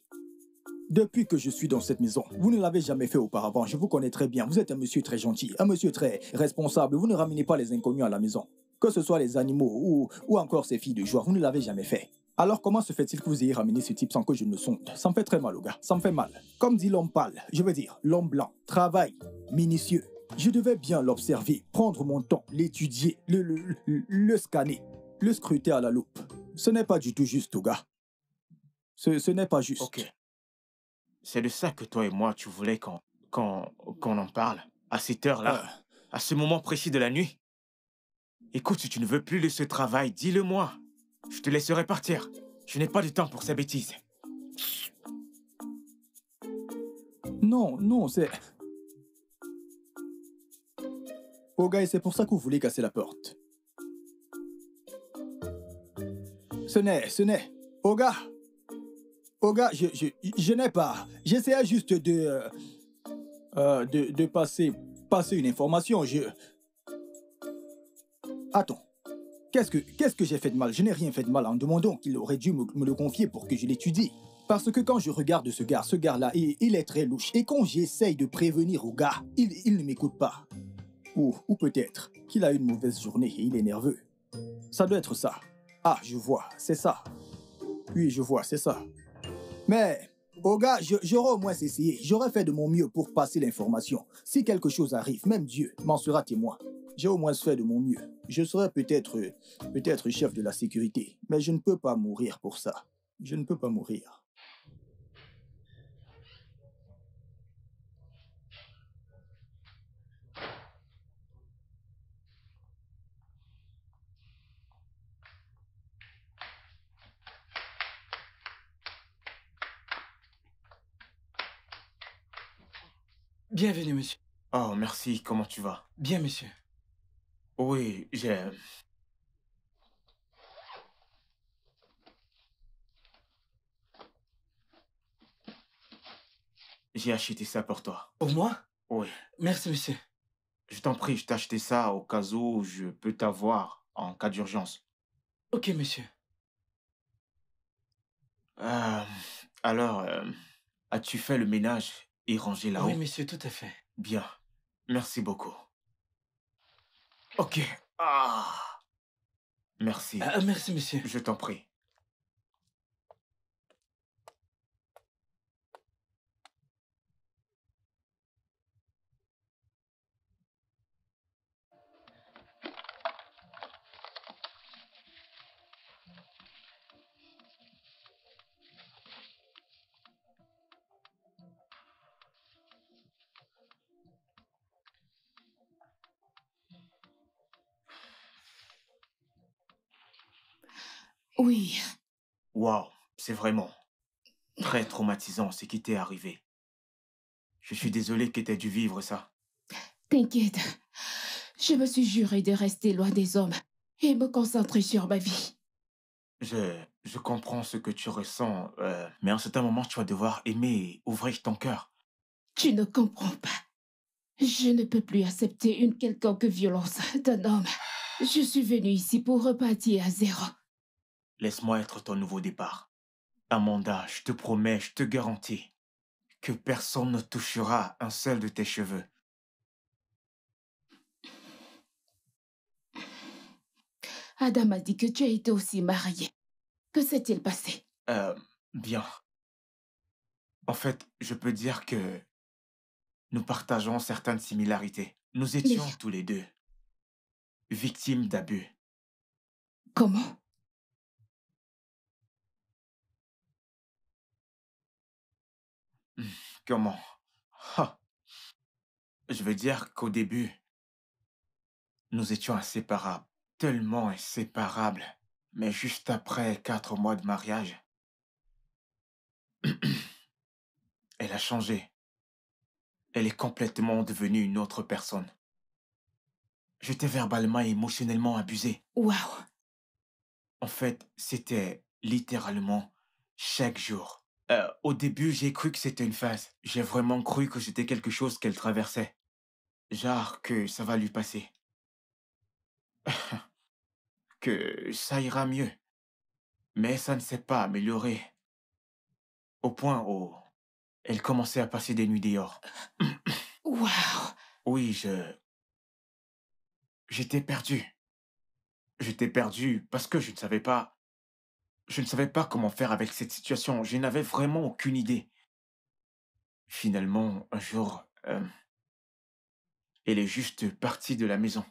depuis que je suis dans cette maison, vous ne l'avez jamais fait auparavant. Je vous connais très bien. Vous êtes un monsieur très gentil, un monsieur très responsable. Vous ne ramenez pas les inconnus à la maison. Que ce soit les animaux ou, ou encore ces filles de joie, vous ne l'avez jamais fait. Alors comment se fait-il que vous ayez ramené ce type sans que je ne sonde? Ça me fait très mal, au gars. Ça me fait mal. Comme dit l'homme pâle, je veux dire l'homme blanc. Travail minutieux. Je devais bien l'observer, prendre mon temps, l'étudier, le, le, scanner, le scruter à la loupe. Ce n'est pas du tout juste, au gars. Ce, n'est pas juste. Ok. C'est de ça que toi et moi, tu voulais qu'on qu'on en parle À cette heure-là Euh, À ce moment précis de la nuit? Écoute, si tu ne veux plus de ce travail, dis-le moi. Je te laisserai partir. Je n'ai pas de temps pour ces bêtises. Non, non, c'est... Oga, et c'est pour ça que vous voulez casser la porte. Ce n'est, ce n'est... Oga Oga, je, je, je n'ai pas... J'essayais juste de, euh, euh, de... passer... une information, je... Attends. Qu'est-ce que, j'ai fait de mal? Je n'ai rien fait de mal en demandant qu'il aurait dû me, le confier pour que je l'étudie. Parce que quand je regarde ce gars, ce gars-là, il, est très louche. Et quand j'essaye de prévenir au gars, il, il ne m'écoute pas. Ou, ou peut-être qu'il a une mauvaise journée et il est nerveux. Ça doit être ça. Ah, je vois, c'est ça. Oui, je vois, c'est ça. Mais, au gars, j'aurais au moins essayé. J'aurais fait de mon mieux pour passer l'information. Si quelque chose arrive, même Dieu m'en sera témoin. J'ai au moins fait de mon mieux. Je serais peut-être, peut-être chef de la sécurité, mais je ne peux pas mourir pour ça. Je ne peux pas mourir. Bienvenue, monsieur. Oh, merci. Comment tu vas? Bien, monsieur. Oui, j'ai... J'ai acheté ça pour toi. Pour moi? Oui. Merci, monsieur. Je t'en prie, je t'ai acheté ça au cas où je peux t'avoir en cas d'urgence. Ok, monsieur. Euh, alors, euh, as-tu fait le ménage? Et rangé là-haut Oui, monsieur, tout à fait. Bien. Merci beaucoup. Ok. Ah. Merci. Ah, merci, monsieur. Je t'en prie. Oui, Waouh, c'est vraiment très traumatisant ce qui t'est arrivé? Je suis désolé que t'aies dû vivre ça. t'inquiète. Je me suis juré de rester loin des hommes et me concentrer sur ma vie. Je, je comprends ce que tu ressens, euh, mais à un certain moment, tu vas devoir aimer et ouvrir ton cœur. Tu ne comprends pas. Je ne peux plus accepter une quelconque violence d'un homme. Je suis venue ici pour repartir à zéro. Laisse-moi être ton nouveau départ. Amanda, je te promets, je te garantis que personne ne touchera un seul de tes cheveux. Adam a dit que tu as été aussi marié. Que s'est-il passé? Euh, bien. En fait, je peux dire que nous partageons certaines similarités. Nous étions tous les deux victimes d'abus. Comment? Comment? Ha. Je veux dire qu'au début, nous étions inséparables, tellement inséparables. Mais juste après quatre mois de mariage, <clears throat> elle a changé. Elle est complètement devenue une autre personne. J'étais verbalement et émotionnellement abusé. Waouh En fait, c'était littéralement chaque jour. Euh, au début, j'ai cru que c'était une phase. J'ai vraiment cru que c'était quelque chose qu'elle traversait. Genre que ça va lui passer. <laughs> que ça ira mieux. Mais ça ne s'est pas amélioré. Au point où elle commençait à passer des nuits dehors. <clears throat> Waouh Oui, je... J'étais perdu. J'étais perdu parce que je ne savais pas... Je ne savais pas comment faire avec cette situation. Je n'avais vraiment aucune idée. Finalement, un jour, euh, elle est juste partie de la maison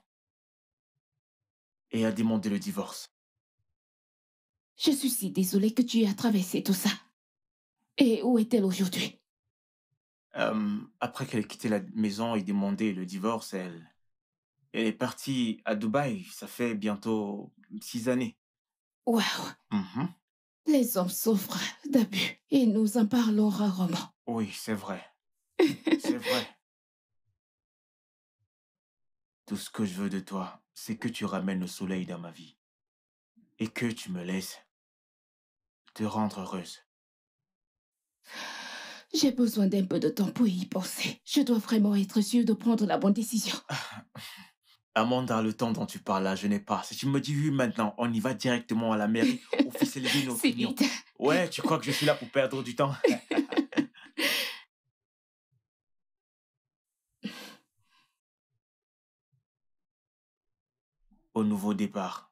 et a demandé le divorce. Je suis si désolée que tu aies traversé tout ça. Et où est-elle aujourd'hui? Euh, après qu'elle ait quitté la maison et demandé le divorce, elle... Elle est partie à Dubaï, ça fait bientôt six années. Waouh, Mhm. les hommes souffrent d'abus et nous en parlons rarement. Oui, c'est vrai. C'est <laughs> vrai. Tout ce que je veux de toi, c'est que tu ramènes le soleil dans ma vie. Et que tu me laisses te rendre heureuse. J'ai besoin d'un peu de temps pour y penser. Je dois vraiment être sûre de prendre la bonne décision. <laughs> Amanda, le temps dont tu parles là, je n'ai pas. Si tu me dis oui maintenant, on y va directement à la mairie, <laughs> officialiser nos C'est opinions. vite. Ouais, tu crois que je suis là pour perdre du temps? <laughs> Au nouveau départ.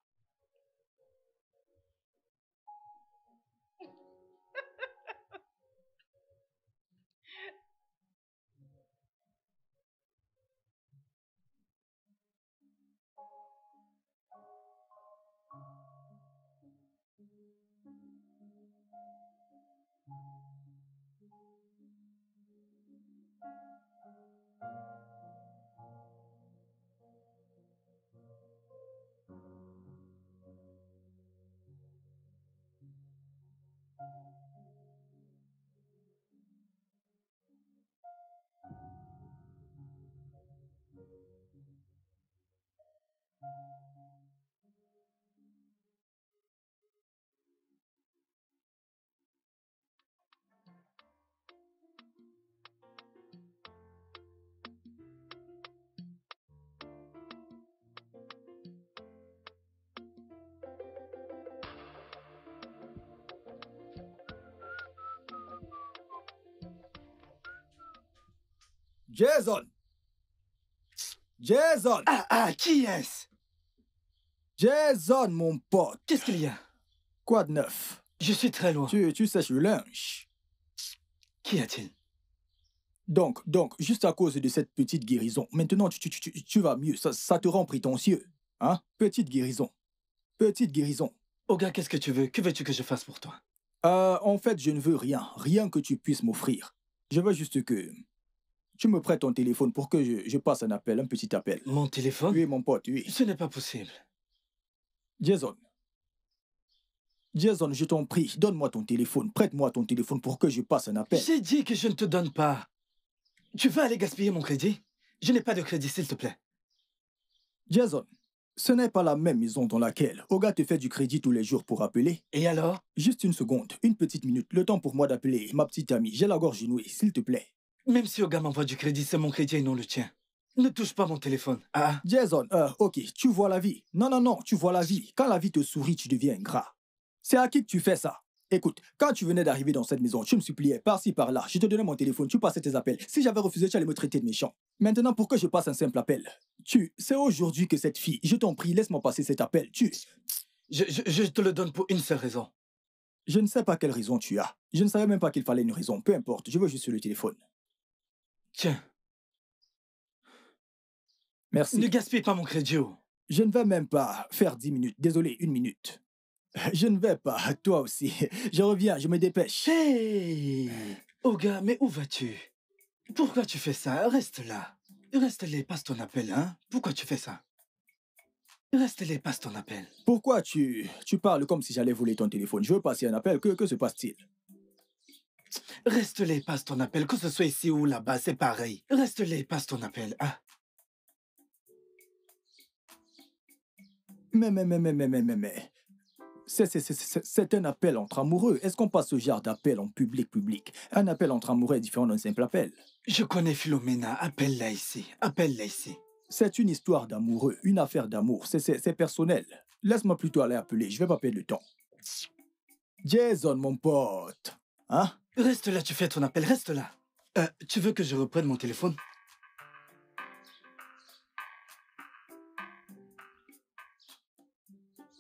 Jason Jason Ah, ah, qui est-ce? Jason, mon pote Qu'est-ce qu'il y a? Quoi de neuf? Je suis très loin. tu, tu sèches le linge. Qu'y a-t-il? Donc, donc, juste à cause de cette petite guérison, maintenant tu, tu, tu, tu vas mieux, ça, ça te rend prétentieux. Hein? Petite guérison. Petite guérison. Oga, qu'est-ce que tu veux? Que veux-tu que je fasse pour toi? Euh, en fait, je ne veux rien, rien que tu puisses m'offrir. Je veux juste que tu me prêtes ton téléphone pour que je, je passe un appel, un petit appel. Mon téléphone Oui, mon pote, oui. Ce n'est pas possible. Jason. Jason, je t'en prie, donne-moi ton téléphone, prête-moi ton téléphone pour que je passe un appel. J'ai dit que je ne te donne pas. Tu vas aller gaspiller mon crédit? Je n'ai pas de crédit, s'il te plaît. Jason, ce n'est pas la même maison dans laquelle Oga te fait du crédit tous les jours pour appeler. Et alors? Juste une seconde, une petite minute, le temps pour moi d'appeler ma petite amie. J'ai la gorge nouée, s'il te plaît. Même si Oga m'envoie du crédit, c'est mon crédit et non le tien. Ne touche pas mon téléphone. Ah, Jason, euh, ok, tu vois la vie. Non, non, non, tu vois la vie. Quand la vie te sourit, tu deviens ingrat. C'est à qui que tu fais ça? Écoute, quand tu venais d'arriver dans cette maison, tu me suppliais par-ci, par-là. Je te donnais mon téléphone, tu passais tes appels. Si j'avais refusé, tu allais me traiter de méchant. Maintenant, pourquoi je passe un simple appel Tu, c'est aujourd'hui que cette fille, je t'en prie, laisse-moi passer cet appel. Tu, je, je, je te le donne pour une seule raison. je ne sais pas quelle raison tu as. Je ne savais même pas qu'il fallait une raison. Peu importe, je veux juste le téléphone. Tiens, Merci. ne gaspille pas mon crédit. oh. Je ne vais même pas faire dix minutes. Désolé, une minute. Je ne vais pas, toi aussi. Je reviens, je me dépêche. Hey Oga, mais où vas-tu? Pourquoi tu fais ça? Reste là. Reste là, passe ton appel, hein Pourquoi tu fais ça? Reste là, passe ton appel. Pourquoi tu, tu parles comme si j'allais voler ton téléphone? Je veux passer un appel. Que, que se passe-t-il? Reste là, passe ton appel. Que ce soit ici ou là-bas, c'est pareil. Reste là, passe ton appel. Ah, Mais, mais, mais, mais, mais, mais, mais, mais. C'est, c'est, c'est, c'est- c'est un appel entre amoureux. Est-ce qu'on passe ce genre d'appel en public, public? Un appel entre amoureux est différent d'un simple appel. je connais Philomena. Appelle-la ici. Appelle-la ici. C'est une histoire d'amoureux, une affaire d'amour. C'est, personnel. Laisse-moi plutôt aller appeler. Je vais pas perdre de temps. Jason, mon pote. Hein? Reste là, tu fais ton appel. Reste là. Euh, tu veux que je reprenne mon téléphone?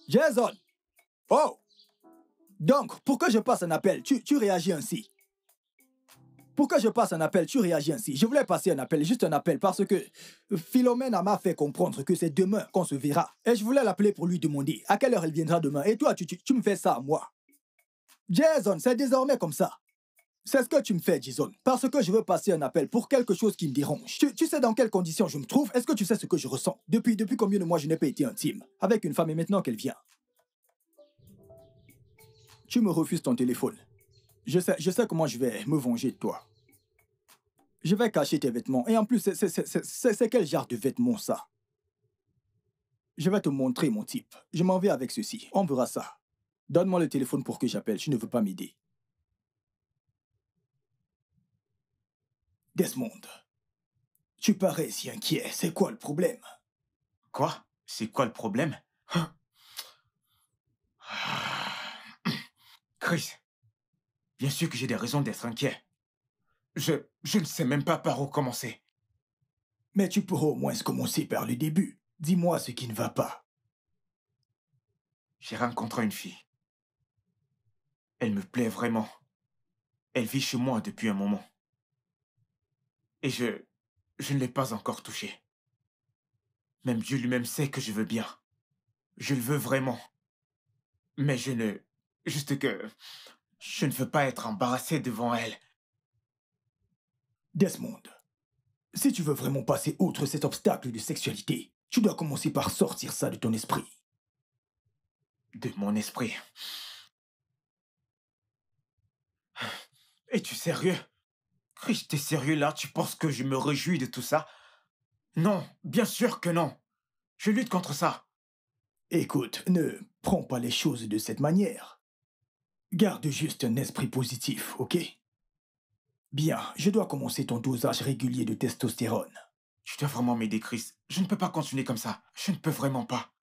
Jason Oh Donc, pourquoi je passe un appel? Tu, tu réagis ainsi Pourquoi je passe un appel? Tu réagis ainsi Je voulais passer un appel, juste un appel, parce que Philomène m'a fait comprendre que c'est demain qu'on se verra. Et je voulais l'appeler pour lui demander à quelle heure elle viendra demain? Et toi, tu, tu, tu me fais ça moi. Jason, c'est désormais comme ça. C'est ce que tu me fais, Jason. Parce que je veux passer un appel pour quelque chose qui me dérange. Tu, tu sais dans quelles conditions je me trouve? Est-ce que tu sais ce que je ressens? Depuis, depuis combien de mois je n'ai pas été intime? Avec une femme et maintenant qu'elle vient Tu me refuses ton téléphone. Je sais, je sais comment je vais me venger de toi. Je vais cacher tes vêtements. Et en plus, c'est- quel genre de vêtements ça? Je vais te montrer mon type. Je m'en vais avec ceci. On verra ça. Donne-moi le téléphone pour que j'appelle. Tu ne veux pas m'aider. Desmond, tu parais si inquiet. C'est quoi le problème? Quoi? C'est quoi le problème? Hein? Chris, bien sûr que j'ai des raisons d'être inquiet. Je, je ne sais même pas par où commencer. Mais tu pourras au moins commencer par le début. Dis-moi ce qui ne va pas. J'ai rencontré une fille. Elle me plaît vraiment. Elle vit chez moi depuis un moment. Et je... je ne l'ai pas encore touchée. Même Dieu lui-même sait que je veux bien. Je le veux vraiment. Mais je ne... Juste que... Je ne veux pas être embarrassé devant elle. Desmond, si tu veux vraiment passer outre cet obstacle de sexualité, tu dois commencer par sortir ça de ton esprit. De mon esprit. Es-tu sérieux? Chris, t'es sérieux là? Tu penses que je me réjouis de tout ça? Non, bien sûr que non. Je lutte contre ça. Écoute, ne prends pas les choses de cette manière. Garde juste un esprit positif, ok? Bien, je dois commencer ton dosage régulier de testostérone. Tu dois vraiment m'aider, Chris. Je ne peux pas continuer comme ça. Je ne peux vraiment pas.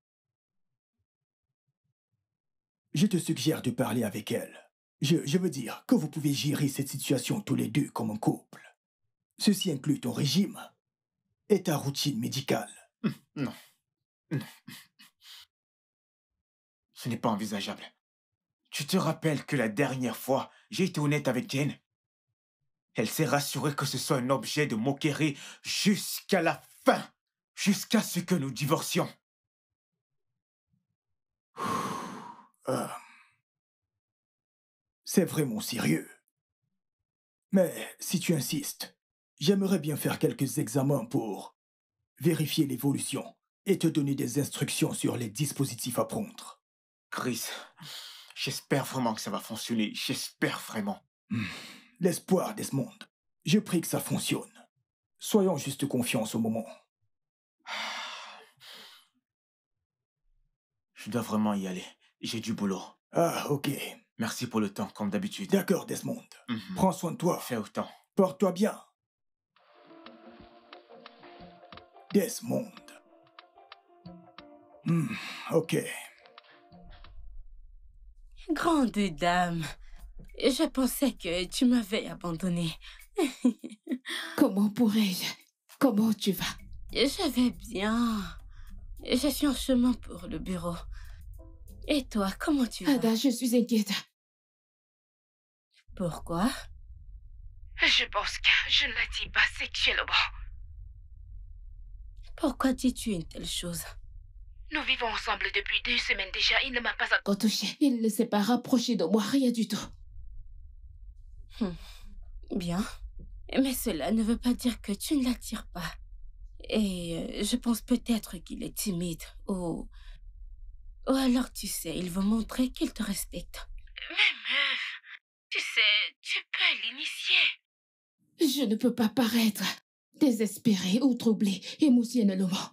Je te suggère de parler avec elle. Je, je veux dire que vous pouvez gérer cette situation tous les deux comme un couple. Ceci inclut ton régime et ta routine médicale. Non. Non. Ce n'est pas envisageable. Tu te rappelles que la dernière fois, j'ai été honnête avec Jane Elle s'est rassurée que ce soit un objet de moquerie jusqu'à la fin, jusqu'à ce que nous divorcions. Euh, C'est vraiment sérieux. Mais si tu insistes, j'aimerais bien faire quelques examens pour vérifier l'évolution et te donner des instructions sur les dispositifs à prendre. Chris, j'espère vraiment que ça va fonctionner. J'espère vraiment. L'espoir, Desmond. Je prie que ça fonctionne. Soyons juste confiance au moment. <sighs> Je dois vraiment y aller. J'ai du boulot. Ah, ok. Merci pour le temps, comme d'habitude. D'accord, Desmond. Mhm. Prends soin de toi. Fais autant. Porte-toi bien. Desmond. Hmm, ok. Grande dame, je pensais que tu m'avais abandonné. <laughs> Comment pourrais-je? Comment tu vas? Je vais bien. Je suis en chemin pour le bureau. Et toi, comment tu vas? Ada, je suis inquiète. Pourquoi? Je pense que je ne la dis pas sexuellement. Pourquoi dis-tu une telle chose? Nous vivons ensemble depuis deux semaines déjà. Il ne m'a pas encore touché. Il ne s'est pas rapproché de moi, rien du tout. Bien. Mais cela ne veut pas dire que tu ne l'attires pas. Et euh, je pense peut-être qu'il est timide ou... Ou alors, tu sais, il veut montrer qu'il te respecte. Mais meuf, tu sais, tu peux l'initier. Je ne peux pas paraître désespérée ou troublée émotionnellement.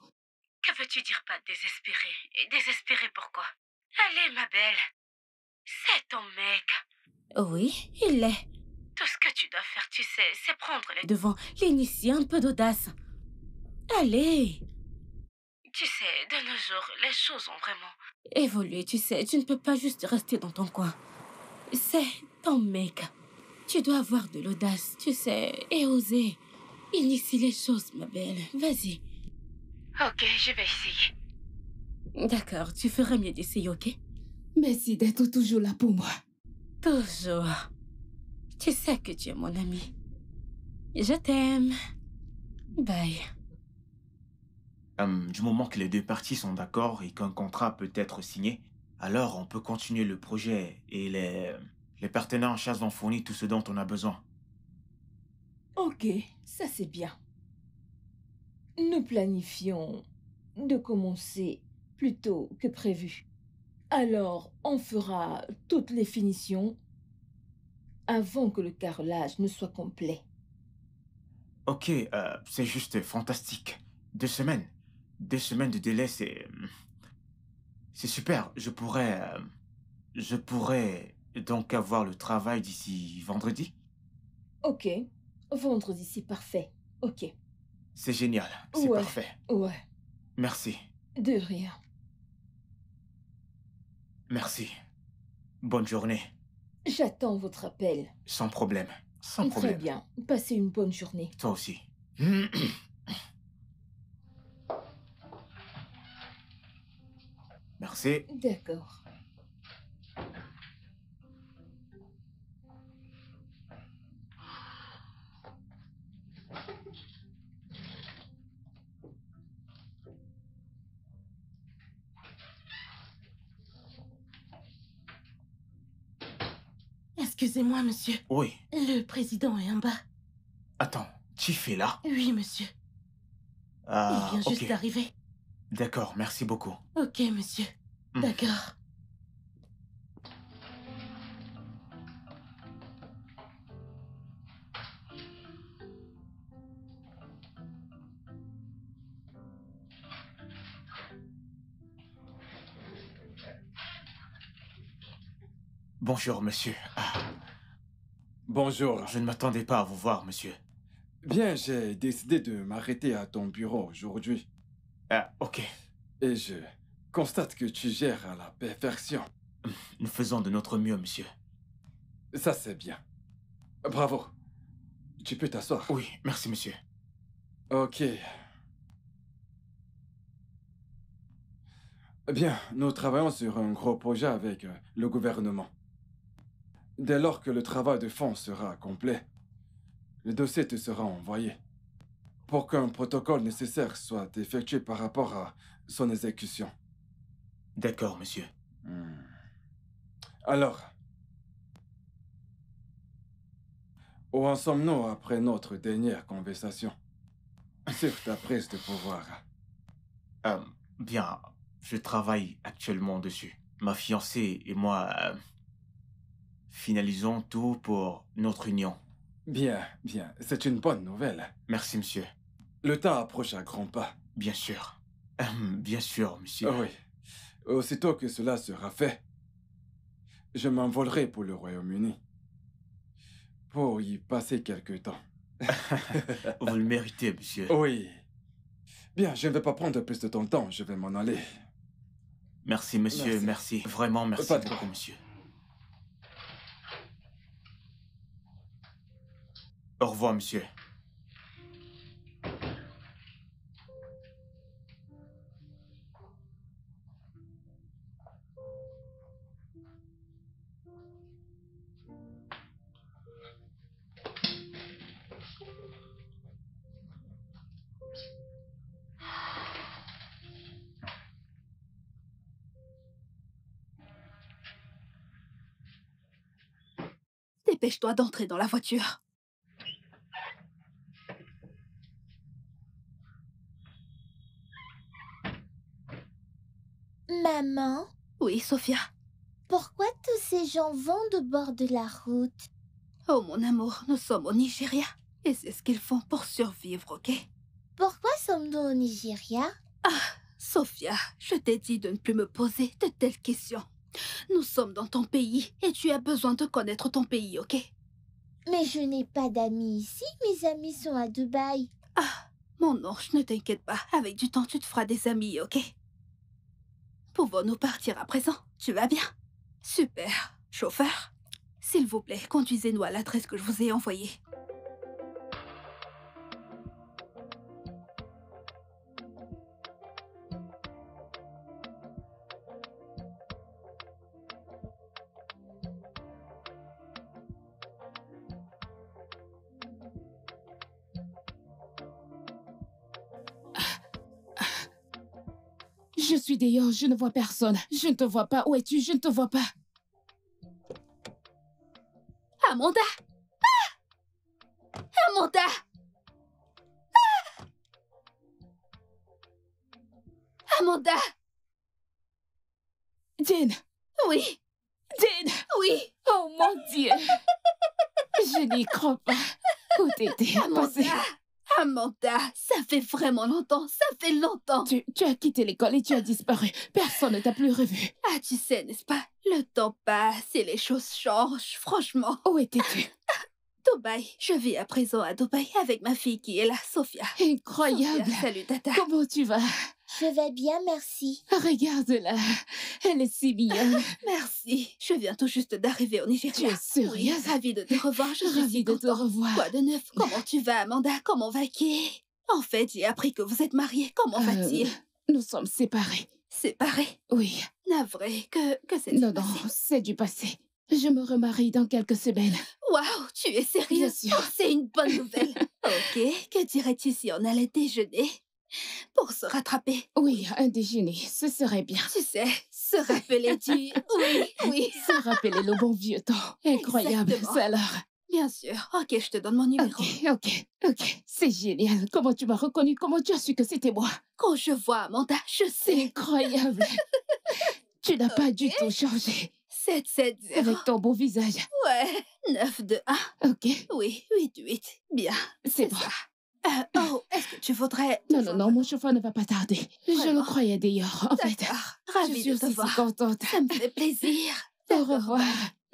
Que veux-tu dire pas désespérée? Et désespérée pourquoi Allez, ma belle. C'est ton mec. Oui, il l'est. Tout ce que tu dois faire, tu sais, c'est prendre les... Devant l'initier un peu d'audace. Allez, Tu sais, de nos jours, les choses ont vraiment... évolue, tu sais, tu ne peux pas juste rester dans ton coin. C'est ton mec. Tu dois avoir de l'audace, tu sais, et oser. Initie les choses, ma belle. Vas-y. Ok, je vais essayer. D'accord, tu ferais mieux d'essayer, ok? Merci d'être toujours là pour moi. Toujours. Tu sais que tu es mon ami. Je t'aime. Bye. Du moment que les deux parties sont d'accord et qu'un contrat peut être signé, alors on peut continuer le projet et les... Les partenaires en chasse vont fournir tout ce dont on a besoin. Ok, ça c'est bien. Nous planifions de commencer plus tôt que prévu. Alors, on fera toutes les finitions avant que le carrelage ne soit complet. Ok, euh, c'est juste fantastique. Deux semaines. Deux semaines de délai, c'est... C'est super. Je pourrais... euh, Je pourrais donc avoir le travail d'ici vendredi Ok, vendredi c'est parfait. Ok, C'est génial. C'est Ouais. parfait. ouais, Merci. de rien. Merci. Bonne journée. J'attends votre appel. Sans problème. Sans Très problème. bien, passez une bonne journée. Toi aussi. <clears throat> Merci. D'accord. Excusez-moi, monsieur. Oui. Le président est en bas. Attends, Chief est là? Oui, monsieur. Ah, Il vient juste d'arriver. D'accord, merci beaucoup. Ok, monsieur. Hmm. D'accord. Bonjour, monsieur. Ah, Bonjour. je ne m'attendais pas à vous voir, monsieur. Bien, j'ai décidé de m'arrêter à ton bureau aujourd'hui. Ah, ok. Et je constate que tu gères à la perfection. <laughs> Nous faisons de notre mieux, monsieur. Ça, c'est bien. Bravo. Tu peux t'asseoir. Oui, merci, monsieur. Ok. Bien, nous travaillons sur un gros projet avec euh, le gouvernement. Dès lors que le travail de fond sera complet, le dossier te sera envoyé pour qu'un protocole nécessaire soit effectué par rapport à son exécution. D'accord, monsieur. Hmm. Alors, où en sommes-nous après notre dernière conversation? Sur ta prise de pouvoir Euh, bien, je travaille actuellement dessus. Ma fiancée et moi euh, finalisons tout pour notre union. Bien, bien, c'est une bonne nouvelle. Merci, monsieur. Le temps approche à grands pas. Bien sûr. Hum, bien sûr, monsieur. Oui. Aussitôt que cela sera fait, je m'envolerai pour le Royaume-Uni. Pour y passer quelque temps. <laughs> Vous le méritez, monsieur. Oui. Bien, je ne vais pas prendre plus de ton temps, je vais m'en aller. Merci, monsieur, Merci. merci. Vraiment, merci Pas de beaucoup, quoi. monsieur. Au revoir, monsieur. Dépêche-toi d'entrer dans la voiture. Maman, Oui, Sophia. pourquoi tous ces gens vont de bord de la route? Oh, mon amour, nous sommes au Nigeria. Et c'est ce qu'ils font pour survivre, ok? Pourquoi sommes-nous au Nigeria? Sophia, je t'ai dit de ne plus me poser de telles questions. Nous sommes dans ton pays et tu as besoin de connaître ton pays, ok? Mais je n'ai pas d'amis ici, mes amis sont à Dubaï. Ah, mon ange, ne t'inquiète pas. Avec du temps, tu te feras des amis, ok? Pouvons-nous partir à présent? Tu vas bien? Super. Chauffeur, s'il vous plaît, conduisez-nous à l'adresse que je vous ai envoyée. Dehors, je ne vois personne. Je ne te vois pas. Où es-tu? Je ne te vois pas. Amanda! Ah! Amanda! Ah! Amanda! Jane! Oui. Jane! Oui. Oh mon Dieu! Je n'y crois pas. Où t'étais? Amanda Amanda, ça fait vraiment longtemps, ça fait longtemps. Tu, tu as quitté l'école et tu as disparu. Personne ne t'a plus revu. Ah, tu sais, n'est-ce pas? Le temps passe et les choses changent, franchement. Où étais-tu? <laughs> Dubaï. Je vis à présent à Dubaï avec ma fille qui est là, Sophia. Incroyable. Sophia, salut, Tata. Comment tu vas? Je vais bien, merci. Regarde-la. Elle est si mignonne. <laughs> Merci. Je viens tout juste d'arriver au Nigeria. Tu es sérieuse? Oui, ravie de te revoir. Je suis Ravie de te revoir. Quoi de neuf? Comment tu vas, Amanda? Comment va qui En fait, j'ai appris que vous êtes mariés. Comment Euh, va-t-il Nous sommes séparés. Séparés? Oui. Navré. Que, que c'est Non, non, c'est du passé. Je me remarie dans quelques semaines. Waouh, tu es Bien sûr. Oh, C'est une bonne nouvelle. <laughs> ok, que dirais-tu si on allait déjeuner? Pour se rattraper. Oui, un déjeuner, ce serait bien. Tu sais, se rappeler du... Oui, oui. Se rappeler le bon vieux temps. Incroyable, ça alors. Bien sûr. Ok, je te donne mon numéro. Ok, ok, ok. C'est génial. Comment tu m'as reconnu? Comment tu as su que c'était moi? Quand je vois Amanda, je sais. incroyable. <laughs> tu n'as pas du tout changé. 770. Avec ton beau visage. Ouais. 9 de 1. Ok, Oui, 8, 8. Bien. c'est bon. ça. Euh, oh, est-ce que tu voudrais... Non, non, non, mon chauffeur ne va pas tarder. Je le croyais d'ailleurs, en fait. D'accord. Je Ravie suis de te aussi voir. contente. Ça me fait plaisir. <laughs> Au revoir.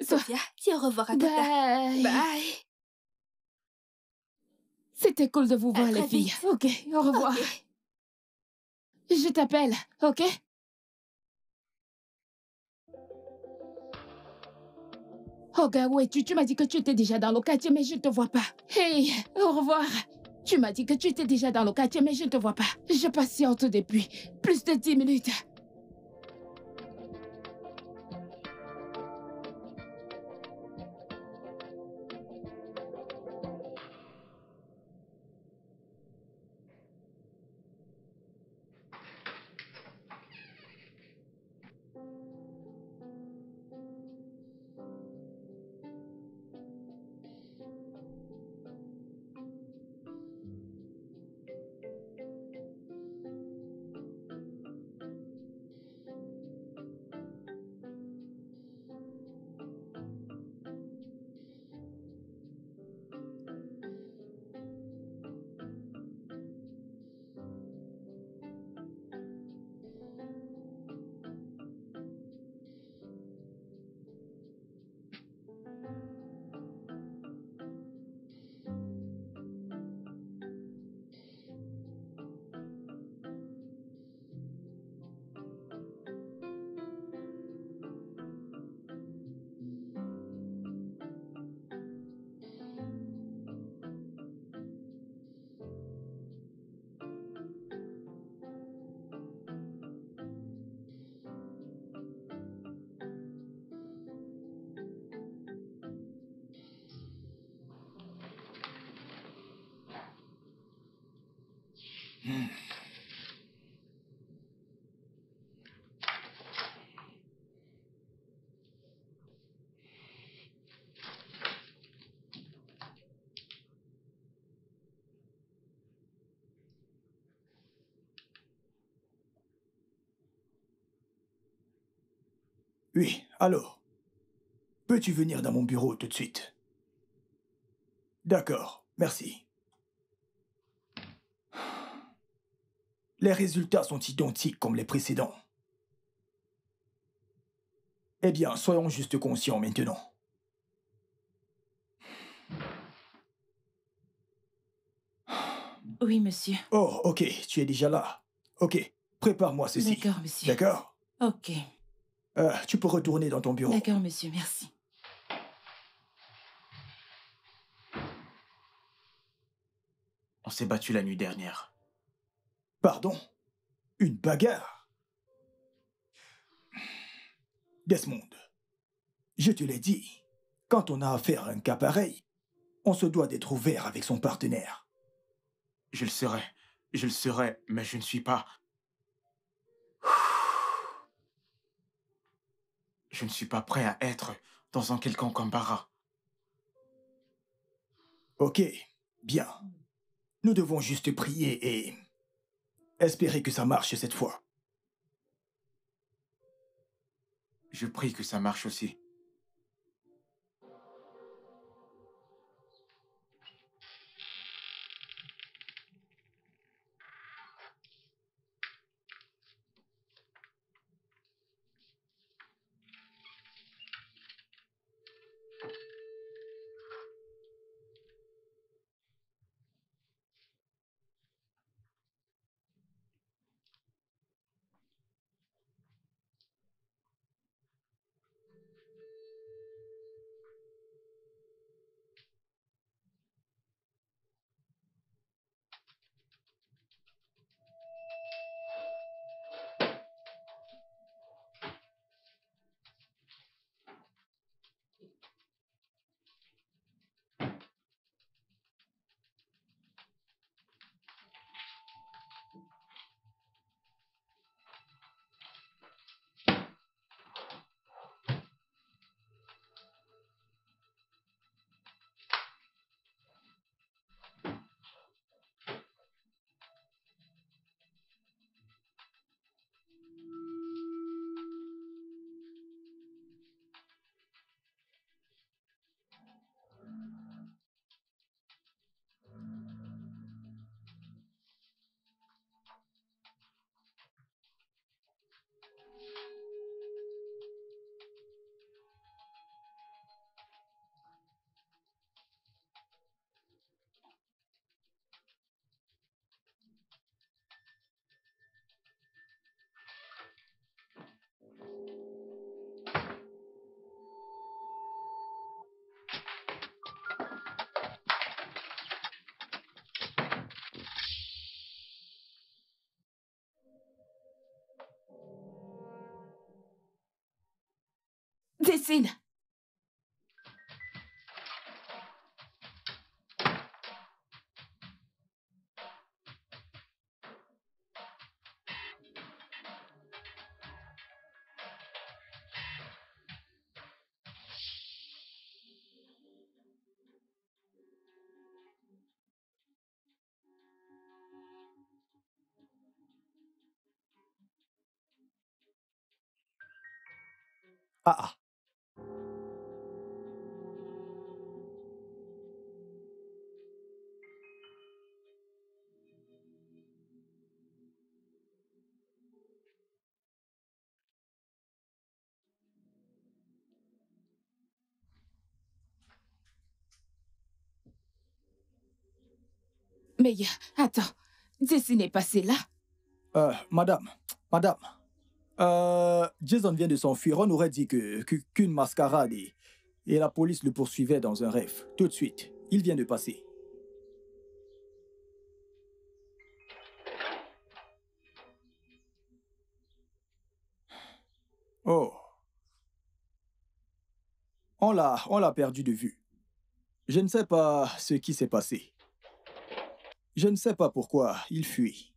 Sophia, dis au revoir à Tata. Bye. Bye. C'était cool de vous voir, les filles. vite. Ok, au revoir. Je t'appelle, ok? Oh, où es-tu Tu m'as dit que tu étais déjà dans le quartier, mais je ne te vois pas. Hey, au revoir. Tu m'as dit que tu étais déjà dans le quartier, mais je ne te vois pas. Je patiente depuis plus de dix minutes. Oui, alors. Peux-tu venir dans mon bureau tout de suite? D'accord, merci. Les résultats sont identiques comme les précédents. Eh bien, soyons juste conscients maintenant. Oui, monsieur. Oh, ok, tu es déjà là. Ok, prépare-moi ceci. D'accord, monsieur. D'accord? Ok. Euh, Tu peux retourner dans ton bureau. D'accord, monsieur, merci. On s'est battu la nuit dernière. Pardon Une bagarre Desmond, je te l'ai dit, quand on a affaire à un cas pareil, on se doit d'être ouvert avec son partenaire. Je le serai. Je le serai, mais je ne suis pas. Je ne suis pas prêt à être dans un quelconque embarras. Ok, bien. Nous devons juste prier et espérer que ça marche cette fois. Je prie que ça marche aussi. Dessine. Ah ah. Mais attends, Dessine est passé là. Euh, madame, madame. Euh, Jason vient de s'enfuir. On aurait dit qu'une mascarade et, la police le poursuivait dans un rêve. Tout de suite, il vient de passer. Oh. On l'a perdu de vue. Je ne sais pas ce qui s'est passé. Je ne sais pas pourquoi il fuit.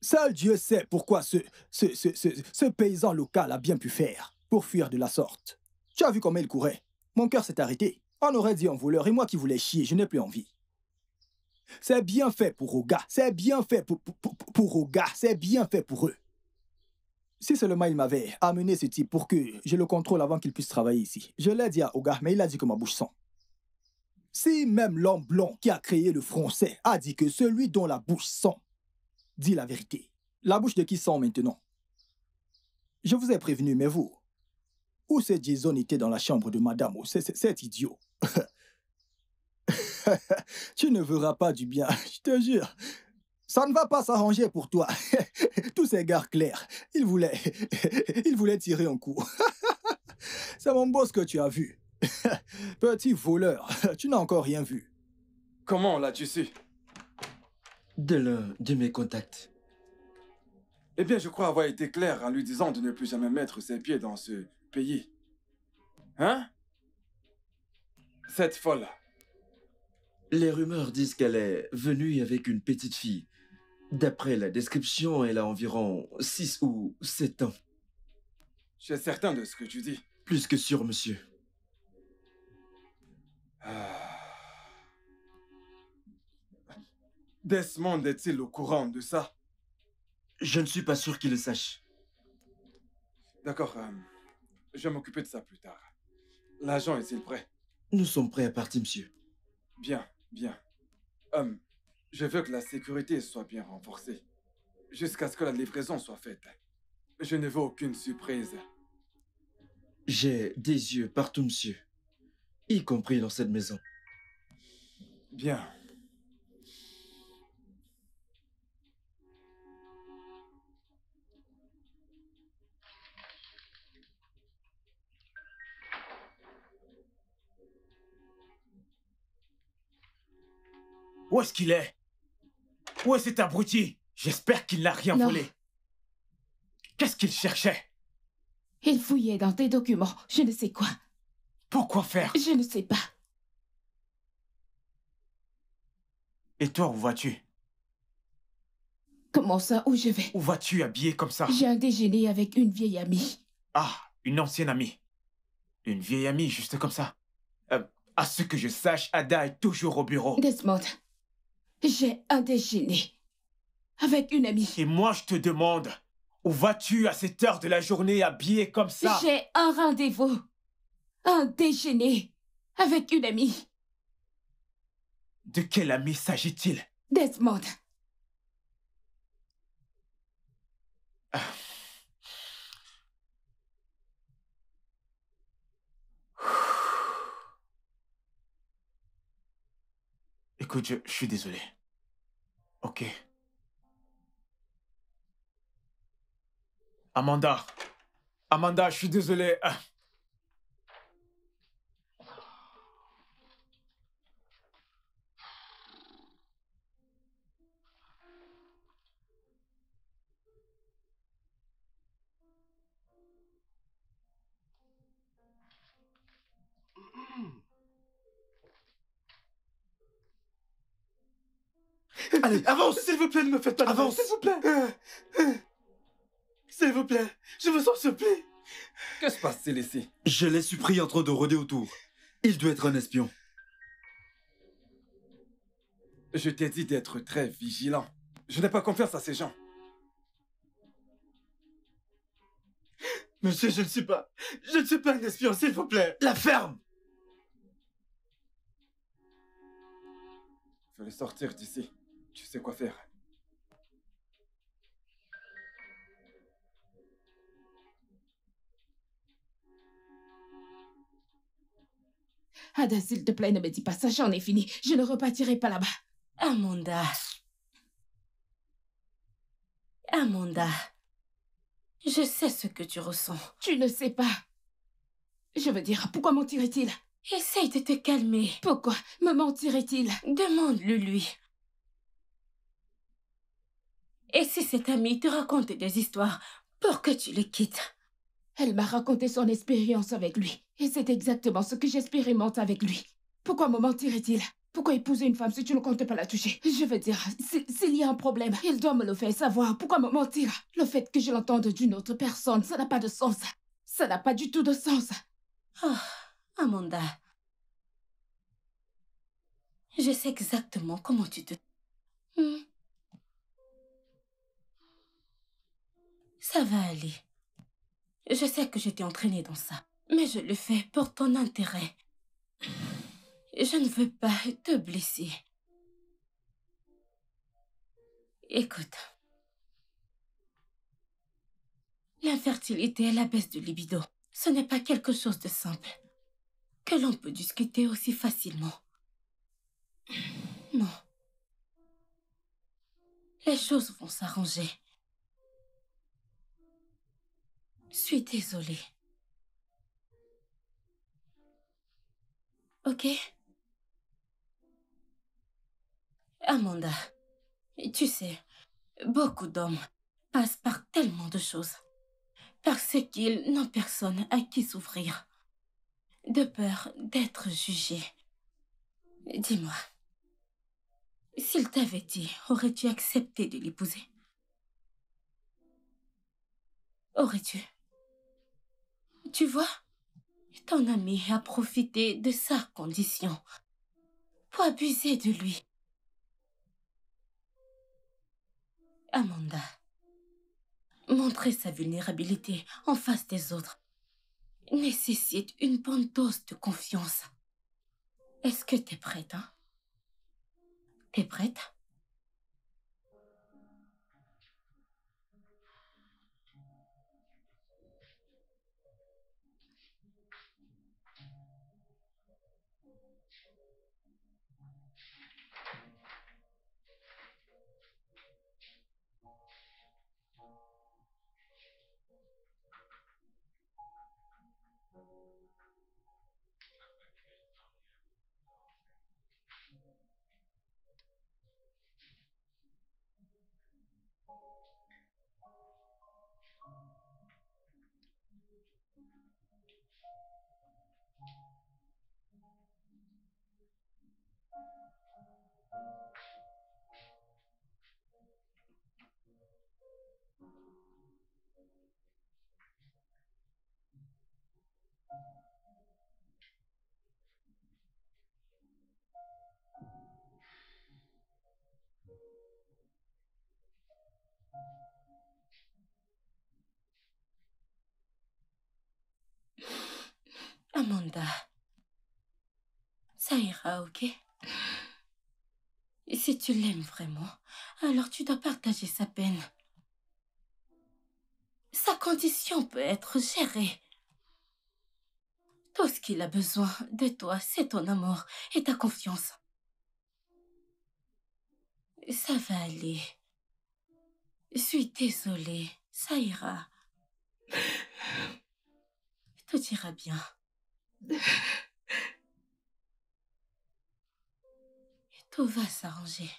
Seul Dieu sait pourquoi ce, paysan local a bien pu faire pour fuir de la sorte. Tu as vu comment il courait Mon cœur s'est arrêté. On aurait dit un voleur et moi qui voulais chier, je n'ai plus envie. C'est bien fait pour Oga, c'est bien fait pour, pour, pour, pour Oga, c'est bien fait pour eux. Si seulement il m'avait amené ce type pour que je le contrôle avant qu'il puisse travailler ici. Je l'ai dit à Oga, mais il a dit que ma bouche sent. Si même l'homme blond qui a créé le français a dit que celui dont la bouche sent dit la vérité, la bouche de qui sent maintenant? Je vous ai prévenu, mais vous, où ce Jason était dans la chambre de madame, oh, c'est c'est- cet idiot. <laughs> tu ne verras pas du bien, <laughs> je te jure. Ça ne va pas s'arranger pour toi. <laughs> Tous ces gars clairs, ils voulaient, <laughs> ils voulaient tirer un coup. <laughs> C'est mon boss que tu as vu. Petit voleur, tu n'as encore rien vu. Comment l'as-tu su? De l'un de mes contacts. Eh bien, je crois avoir été clair en lui disant de ne plus jamais mettre ses pieds dans ce pays. Hein? Cette folle. Les rumeurs disent qu'elle est venue avec une petite fille. D'après la description, elle a environ 6 ou 7 ans. Tu es certain de ce que tu dis Plus que sûr, monsieur. Ah. Desmond est-il au courant de ça? Je ne suis pas sûr qu'il le sache. D'accord, euh, je vais m'occuper de ça plus tard. L'agent est-il prêt? Nous sommes prêts à partir, monsieur. Bien, bien. Hum, je veux que la sécurité soit bien renforcée. Jusqu'à ce que la livraison soit faite. Je ne veux aucune surprise. J'ai des yeux partout, monsieur. Y compris dans cette maison. Bien. Où est-ce qu'il est? Où est cet abruti? J'espère qu'il n'a rien Non. volé. Qu'est-ce qu'il cherchait? Il fouillait dans tes documents, je ne sais quoi. Pourquoi faire? Je ne sais pas. Et toi, où vas-tu? Comment ça, où je vais? Où vas-tu habillé comme ça? J'ai un déjeuner avec une vieille amie. Ah, une ancienne amie. Une vieille amie, juste comme ça. Euh, à ce que je sache, Ada est toujours au bureau. Desmond, j'ai un déjeuner avec une amie. Et moi, je te demande, où vas-tu à cette heure de la journée habillé comme ça? J'ai un rendez-vous. Un déjeuner avec une amie. De quelle amie s'agit-il? Desmond. Écoute, je, je suis désolé. Ok. Amanda. Amanda, je suis désolé. Allez, avance S'il vous plaît, ne me faites pas de mal, Avance. S'il vous plaît S'il vous plaît, je vous en supplie Que se passe-t-il ici? Je l'ai surpris en train de rôder autour. Il doit être un espion. Je t'ai dit d'être très vigilant. Je n'ai pas confiance à ces gens. Monsieur, je ne suis pas... Je ne suis pas un espion, s'il vous plaît La ferme Fais-le sortir d'ici. Tu sais quoi faire. Ada, s'il te plaît, ne me dis pas ça, j'en ai fini. Je ne repartirai pas là-bas. Amanda. Amanda. Je sais ce que tu ressens. Tu ne sais pas. Je veux dire, pourquoi mentirait-il? Essaye de te calmer. Pourquoi me mentirait-il? Demande-le lui. Et si cet ami te raconte des histoires pour que tu le quittes? Elle m'a raconté son expérience avec lui. Et c'est exactement ce que j'expérimente avec lui. Pourquoi me mentirait-il? Pourquoi épouser une femme si tu ne comptes pas la toucher? Je veux dire, si- s'il y a un problème, il doit me le faire savoir. Pourquoi me mentir? Le fait que je l'entende d'une autre personne, ça n'a pas de sens. Ça n'a pas du tout de sens. Oh, Amanda. Je sais exactement comment tu te... Hmm. Ça va aller. Je sais que je t'ai entraîné dans ça, mais je le fais pour ton intérêt. Je ne veux pas te blesser. Écoute. L'infertilité et la baisse de libido, ce n'est pas quelque chose de simple que l'on peut discuter aussi facilement. Non. Les choses vont s'arranger. Suis désolée. Ok Amanda, tu sais, beaucoup d'hommes passent par tellement de choses. Parce qu'ils n'ont personne à qui s'ouvrir. De peur d'être jugés. Dis-moi, s'il t'avait dit, aurais-tu accepté de l'épouser? Aurais-tu? Tu vois, ton ami a profité de sa condition. Pour abuser de lui. Amanda, montrer sa vulnérabilité en face des autres. Nécessite une bonne dose de confiance. Est-ce que t'es prête, hein? T'es prête? Amanda, ça ira, ok Si tu l'aimes vraiment, alors tu dois partager sa peine. Sa condition peut être gérée. Tout ce qu'il a besoin de toi, c'est ton amour et ta confiance. Ça va aller. Je suis désolée, ça ira. <laughs> Tout ira bien. <laughs> Tout va s'arranger.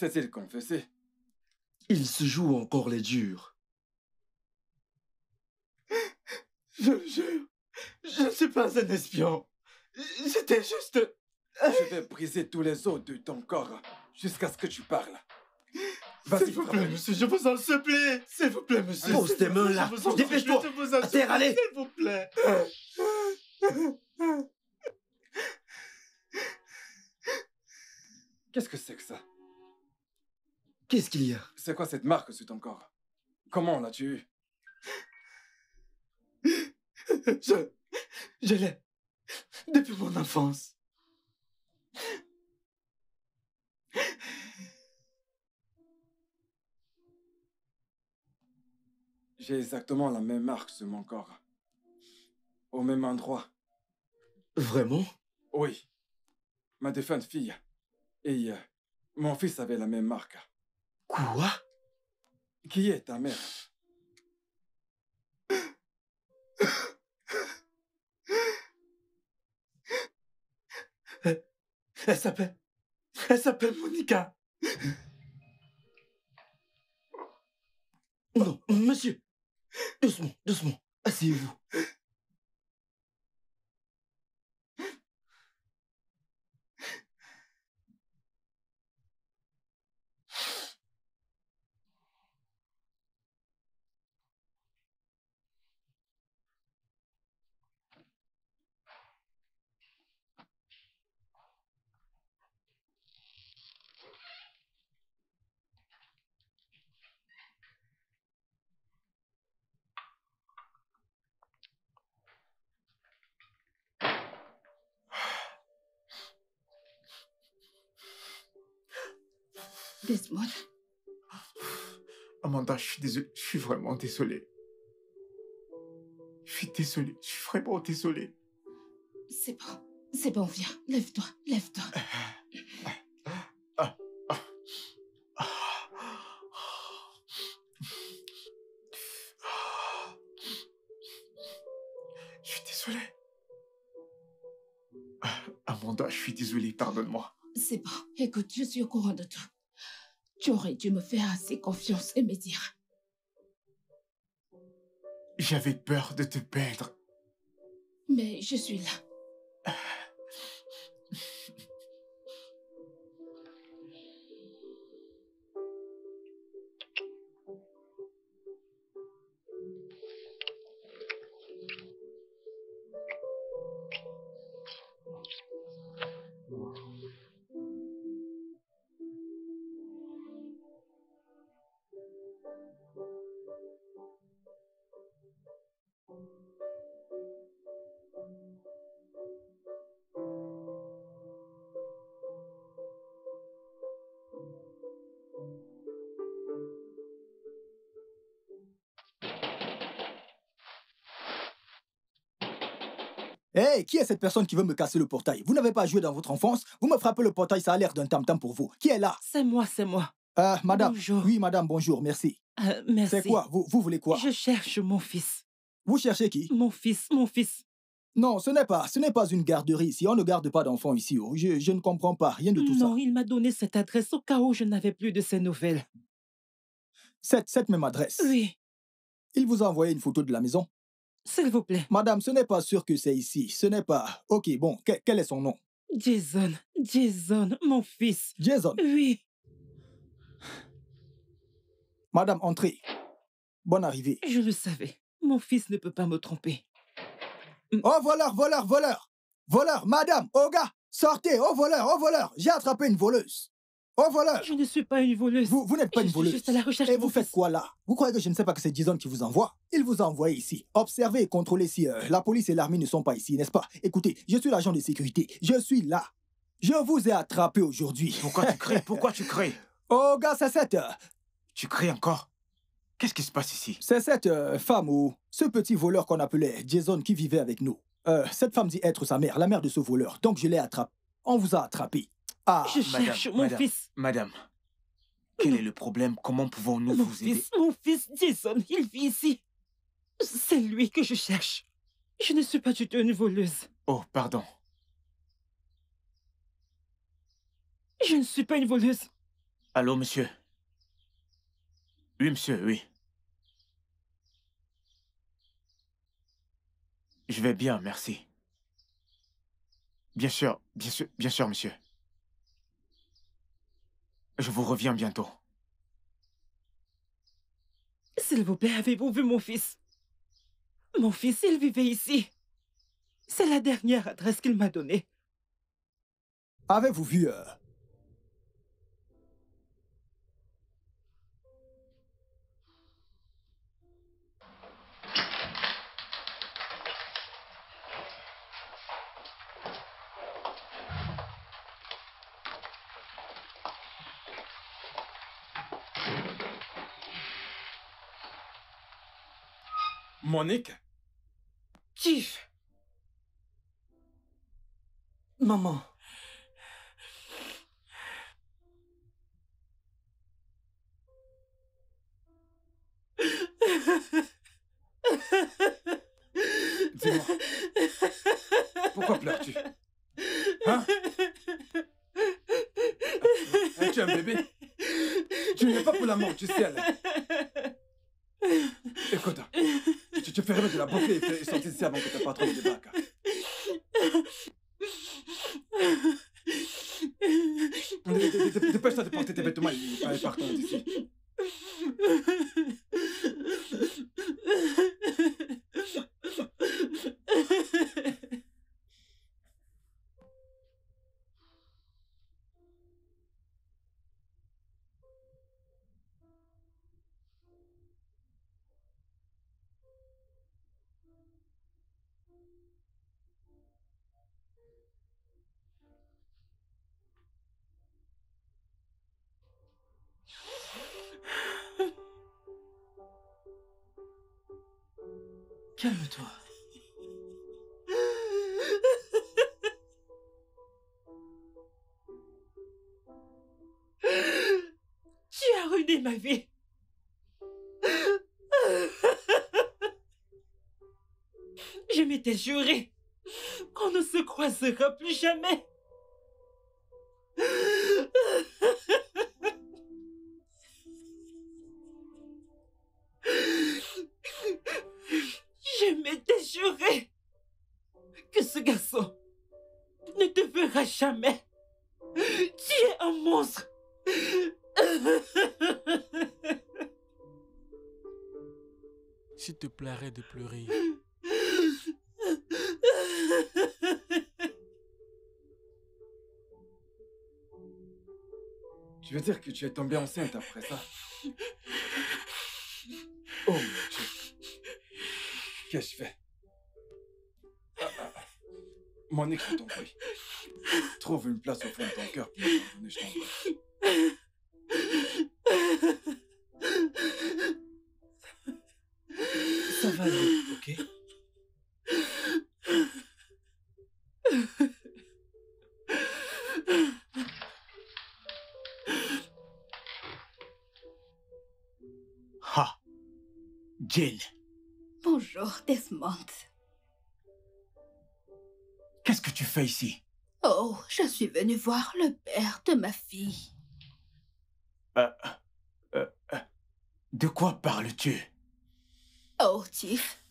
S'est-il confessé Il se joue encore les durs. <gasps> Je le jure, je ne suis pas un espion. C'était juste... Je vais briser tous les os de ton corps jusqu'à ce que tu parles. Vas-y, S'il vous plaît, monsieur, je vous en supplie. S'il vous plaît, monsieur. Pose tes mains là. Dépêche-toi. À terre, allez. S'il vous plaît. Qu'est-ce que c'est que ça? Qu'est-ce qu'il y a? C'est quoi cette marque sur ton corps Comment l'as-tu eu? <laughs> Je... Je l'ai... Depuis mon enfance. J'ai exactement la même marque sur mon corps. Au même endroit. Vraiment? Oui. Ma défunte fille. Et euh, mon fils avait la même marque. Quoi? Qui est ta mère? Elle, elle s'appelle... Elle s'appelle Monica. Non, monsieur. Doucement, doucement. Asseyez-vous. Desmond. Amanda, je suis désolé. Je suis vraiment désolé. Je suis désolé. Je suis vraiment désolé. C'est bon. C'est bon, viens. Lève-toi. Lève-toi. Je suis désolé. Amanda, je suis désolé. Pardonne-moi. C'est bon. Écoute, je suis au courant de tout. Tu aurais dû me faire assez confiance et me dire. J'avais peur de te perdre. Mais je suis là. Cette personne qui veut me casser le portail Vous n'avez pas joué dans votre enfance Vous me frappez le portail, ça a l'air d'un tam-tam pour vous. Qui est là? C'est moi, c'est moi. Euh, madame. Bonjour. Oui, madame, bonjour, merci. Euh, merci. C'est quoi? Vous, vous voulez quoi? Je cherche mon fils. Vous cherchez qui? Mon fils, mon fils. Non, ce n'est pas, ce n'est pas une garderie ici. On ne garde pas d'enfants ici. oh. Je, je ne comprends pas, rien de tout non, ça. il m'a donné cette adresse au cas où je n'avais plus de ses nouvelles. Cette, cette même adresse? Oui, Il vous a envoyé une photo de la maison? S'il vous plaît. Madame, ce n'est pas sûr que c'est ici. Ce n'est pas. Ok, bon, que- quel est son nom? Jason, Jason, mon fils. Jason. Oui, Madame, entrez. Bonne arrivée. je le savais. Mon fils ne peut pas me tromper. Oh, voleur, voleur, voleur Voleur, madame, oh gars, sortez, oh voleur, oh voleur J'ai attrapé une voleuse. Oh voleur Je ne suis pas une voleuse. Vous, vous n'êtes pas Je une suis voleuse. juste à la recherche Et de vous faites fils. quoi là? Vous croyez que je ne sais pas que c'est Jason qui vous envoie? Il vous a envoyé ici. Observez et contrôlez si euh, la police et l'armée ne sont pas ici, n'est-ce pas? Écoutez, je suis l'agent de sécurité. Je suis là. Je vous ai attrapé aujourd'hui. Pourquoi tu cries Pourquoi tu cries <laughs> Oh gars, c'est cette... euh, Tu cries encore? Qu'est-ce qui se passe ici? C'est cette euh, femme ou ce petit voleur qu'on appelait Jason qui vivait avec nous. Euh, cette femme dit être sa mère, la mère de ce voleur. Donc je l'ai attrapé. On vous a attrapé. Ah, Je cherche mon madame, fils. Madame, quel est le problème? Comment pouvons-nous vous aider? fils, mon fils, Jason, il vit ici. C'est lui que je cherche. Je ne suis pas du tout une voleuse. Oh, pardon. Je ne suis pas une voleuse. Allô, monsieur? Oui, monsieur, oui. Je vais bien, merci. Bien sûr, bien sûr, bien sûr, monsieur. Je vous reviens bientôt. S'il vous plaît, avez-vous vu mon fils? Mon fils, il vivait ici. C'est la dernière adresse qu'il m'a donnée. avez-vous vu euh, Monique? Chief Maman. Dis-moi, pourquoi pleures-tu? Hein? Es-tu un bébé? Tu n'es pas pour l'amour du ciel. Écoute, tu, te fais rien de la boucler et, sortir d'ici avant que ta patronne débarque. Dépêche-toi de porter tes vêtements et partons d'ici. Calme-toi. Tu as ruiné ma vie. Je m'étais juré qu'on ne se croisera plus jamais. Jamais. Tu es un monstre. S'il te plairait de pleurer. Tu veux dire que tu es tombée enceinte après ça? Oh mon Dieu. Qu'est-ce que je fais Ah, ah, ah. Monique, je t'en prie. Une place au fond de ton cœur voir le père de ma fille. Euh, euh, euh, De quoi parles-tu? Oh, Tiff,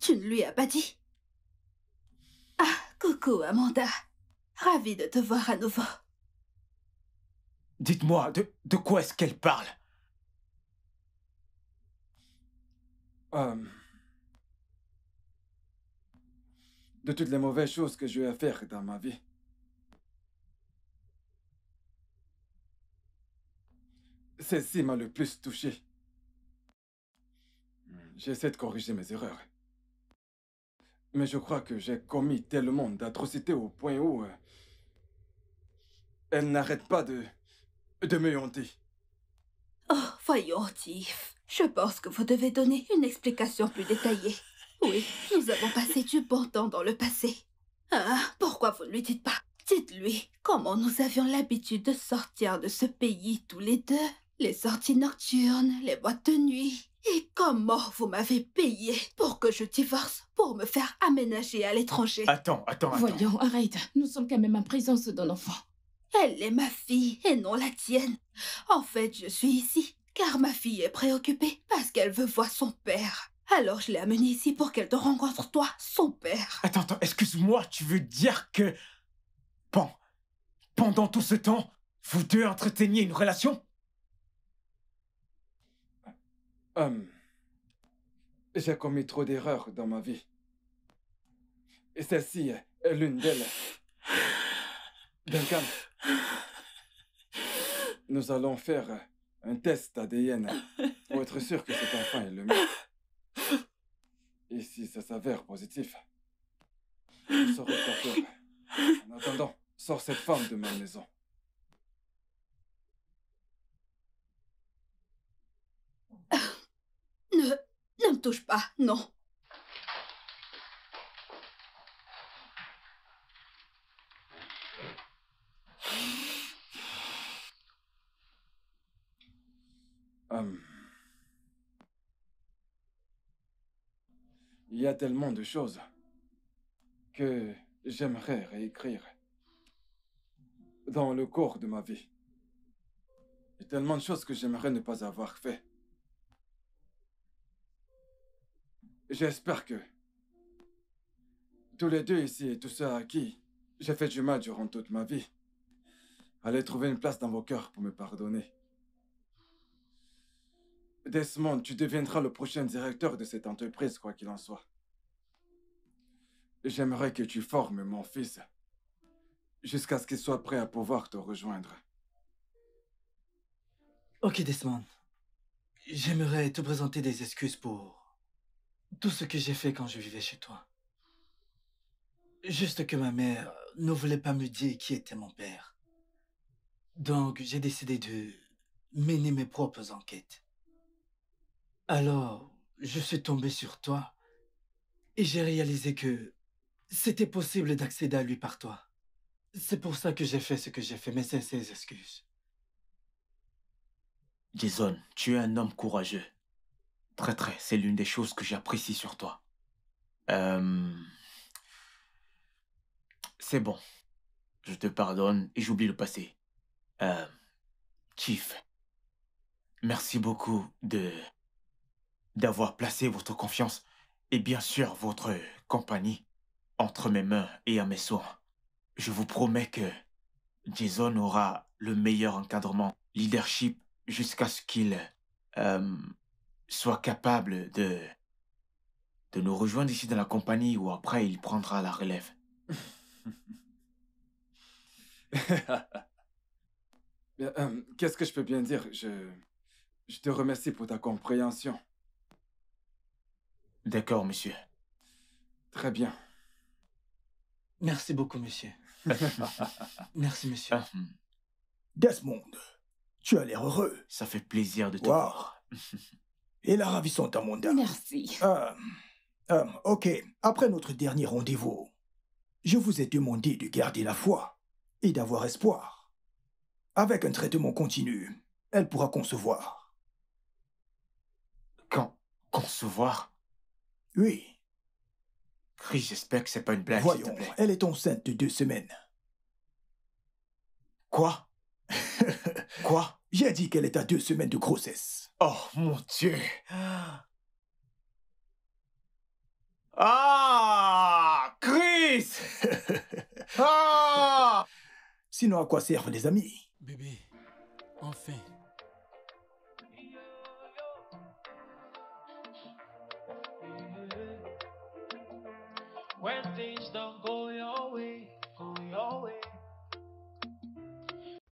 tu ne lui as pas dit? Ah, coucou, Amanda. Ravie de te voir à nouveau. Dites-moi, de, de quoi est-ce qu'elle parle? De toutes les mauvaises choses que j'ai eu à faire dans ma vie. Celle-ci m'a le plus touché. J'essaie de corriger mes erreurs. Mais je crois que j'ai commis tellement d'atrocités au point où... euh, elle n'arrête pas de... de me hanter. Oh, voyons, Tiff. Je pense que vous devez donner une explication plus détaillée. Oui, nous avons passé du bon temps dans le passé. Ah, pourquoi vous ne lui dites pas? Dites-lui comment nous avions l'habitude de sortir de ce pays tous les deux. Les sorties nocturnes, les boîtes de nuit. Et comment vous m'avez payé pour que je divorce, pour me faire aménager à l'étranger? Attends, attends, attends. Voyons, arrête. Nous sommes quand même en présence d'un enfant. Elle est ma fille et non la tienne. En fait, je suis ici car ma fille est préoccupée parce qu'elle veut voir son père. Alors je l'ai amenée ici pour qu'elle te rencontre toi, son père. Attends, attends, excuse-moi, tu veux dire que... Bon, pendant tout ce temps, vous deux entreteniez une relation? Hum, j'ai commis trop d'erreurs dans ma vie. Et celle-ci est l'une d'elles. Duncan, nous allons faire un test ADN pour être sûr que cet enfant est le mien. Et si ça s'avère positif, quoi faire. En attendant, sors cette femme de ma maison. Ne, ne me touche pas, non. Hum. Il y a tellement de choses que j'aimerais réécrire dans le cours de ma vie. Il tellement de choses que j'aimerais ne pas avoir fait. J'espère que tous les deux ici et tous ceux à qui j'ai fait du mal durant toute ma vie allaient trouver une place dans vos cœurs pour me pardonner. Desmond, tu deviendras le prochain directeur de cette entreprise, quoi qu'il en soit. J'aimerais que tu formes mon fils jusqu'à ce qu'il soit prêt à pouvoir te rejoindre. Ok, Desmond. J'aimerais te présenter des excuses pour tout ce que j'ai fait quand je vivais chez toi. Juste que ma mère ne voulait pas me dire qui était mon père. Donc, j'ai décidé de mener mes propres enquêtes. Alors, je suis tombé sur toi Et j'ai réalisé que c'était possible d'accéder à lui par toi. C'est pour ça que j'ai fait ce que j'ai fait, mes sincères excuses. Jason, tu es un homme courageux. Très très, c'est l'une des choses que j'apprécie sur toi. Euh, C'est bon. Je te pardonne et j'oublie le passé. Euh, Chief, merci beaucoup de d'avoir placé votre confiance et bien sûr votre compagnie entre mes mains et à mes soins. Je vous promets que Jason aura le meilleur encadrement, leadership, jusqu'à ce qu'il euh, soit capable de, de nous rejoindre ici dans la compagnie ou après il prendra la relève. <laughs> Euh, Qu'est-ce que je peux bien dire? Je, je te remercie pour ta compréhension. D'accord, monsieur. Très bien. Merci beaucoup, monsieur. <laughs> Merci, monsieur. Ah, hmm. Desmond, tu as l'air heureux. Ça fait plaisir de te Wow. voir. <laughs> Et la ravissante Amanda. Merci. Euh, euh, ok, après notre dernier rendez-vous, je vous ai demandé de garder la foi et d'avoir espoir. Avec un traitement continu, elle pourra concevoir. Quand concevoir? Oui, Chris, j'espère que c'est pas une blague, s'il te voyons, plaît. elle est enceinte de deux semaines. Quoi? <laughs> Quoi? J'ai dit qu'elle est à deux semaines de grossesse. Oh mon dieu Ah Chris <laughs> Ah Sinon, à quoi servent les amis? Bébé, enfin. When things don't go your way, go your way.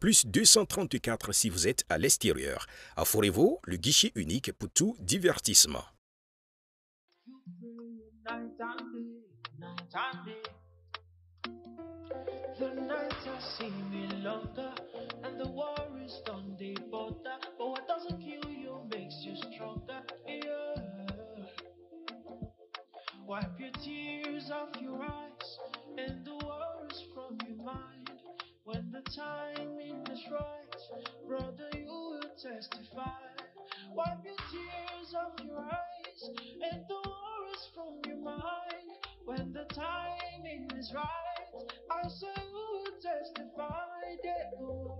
plus 234 si vous êtes à l'extérieur. Aforevo, le guichet unique pour tout divertissement. The nights are seeming longer, and the war is on the border. But what doesn't kill you makes you stronger. Yeah. Wipe your tears off your eyes and the worries from your mind. When the timing is right, brother, you will testify. Wipe your tears off your eyes and the worries from your mind. When the timing is right, I say you will testify that.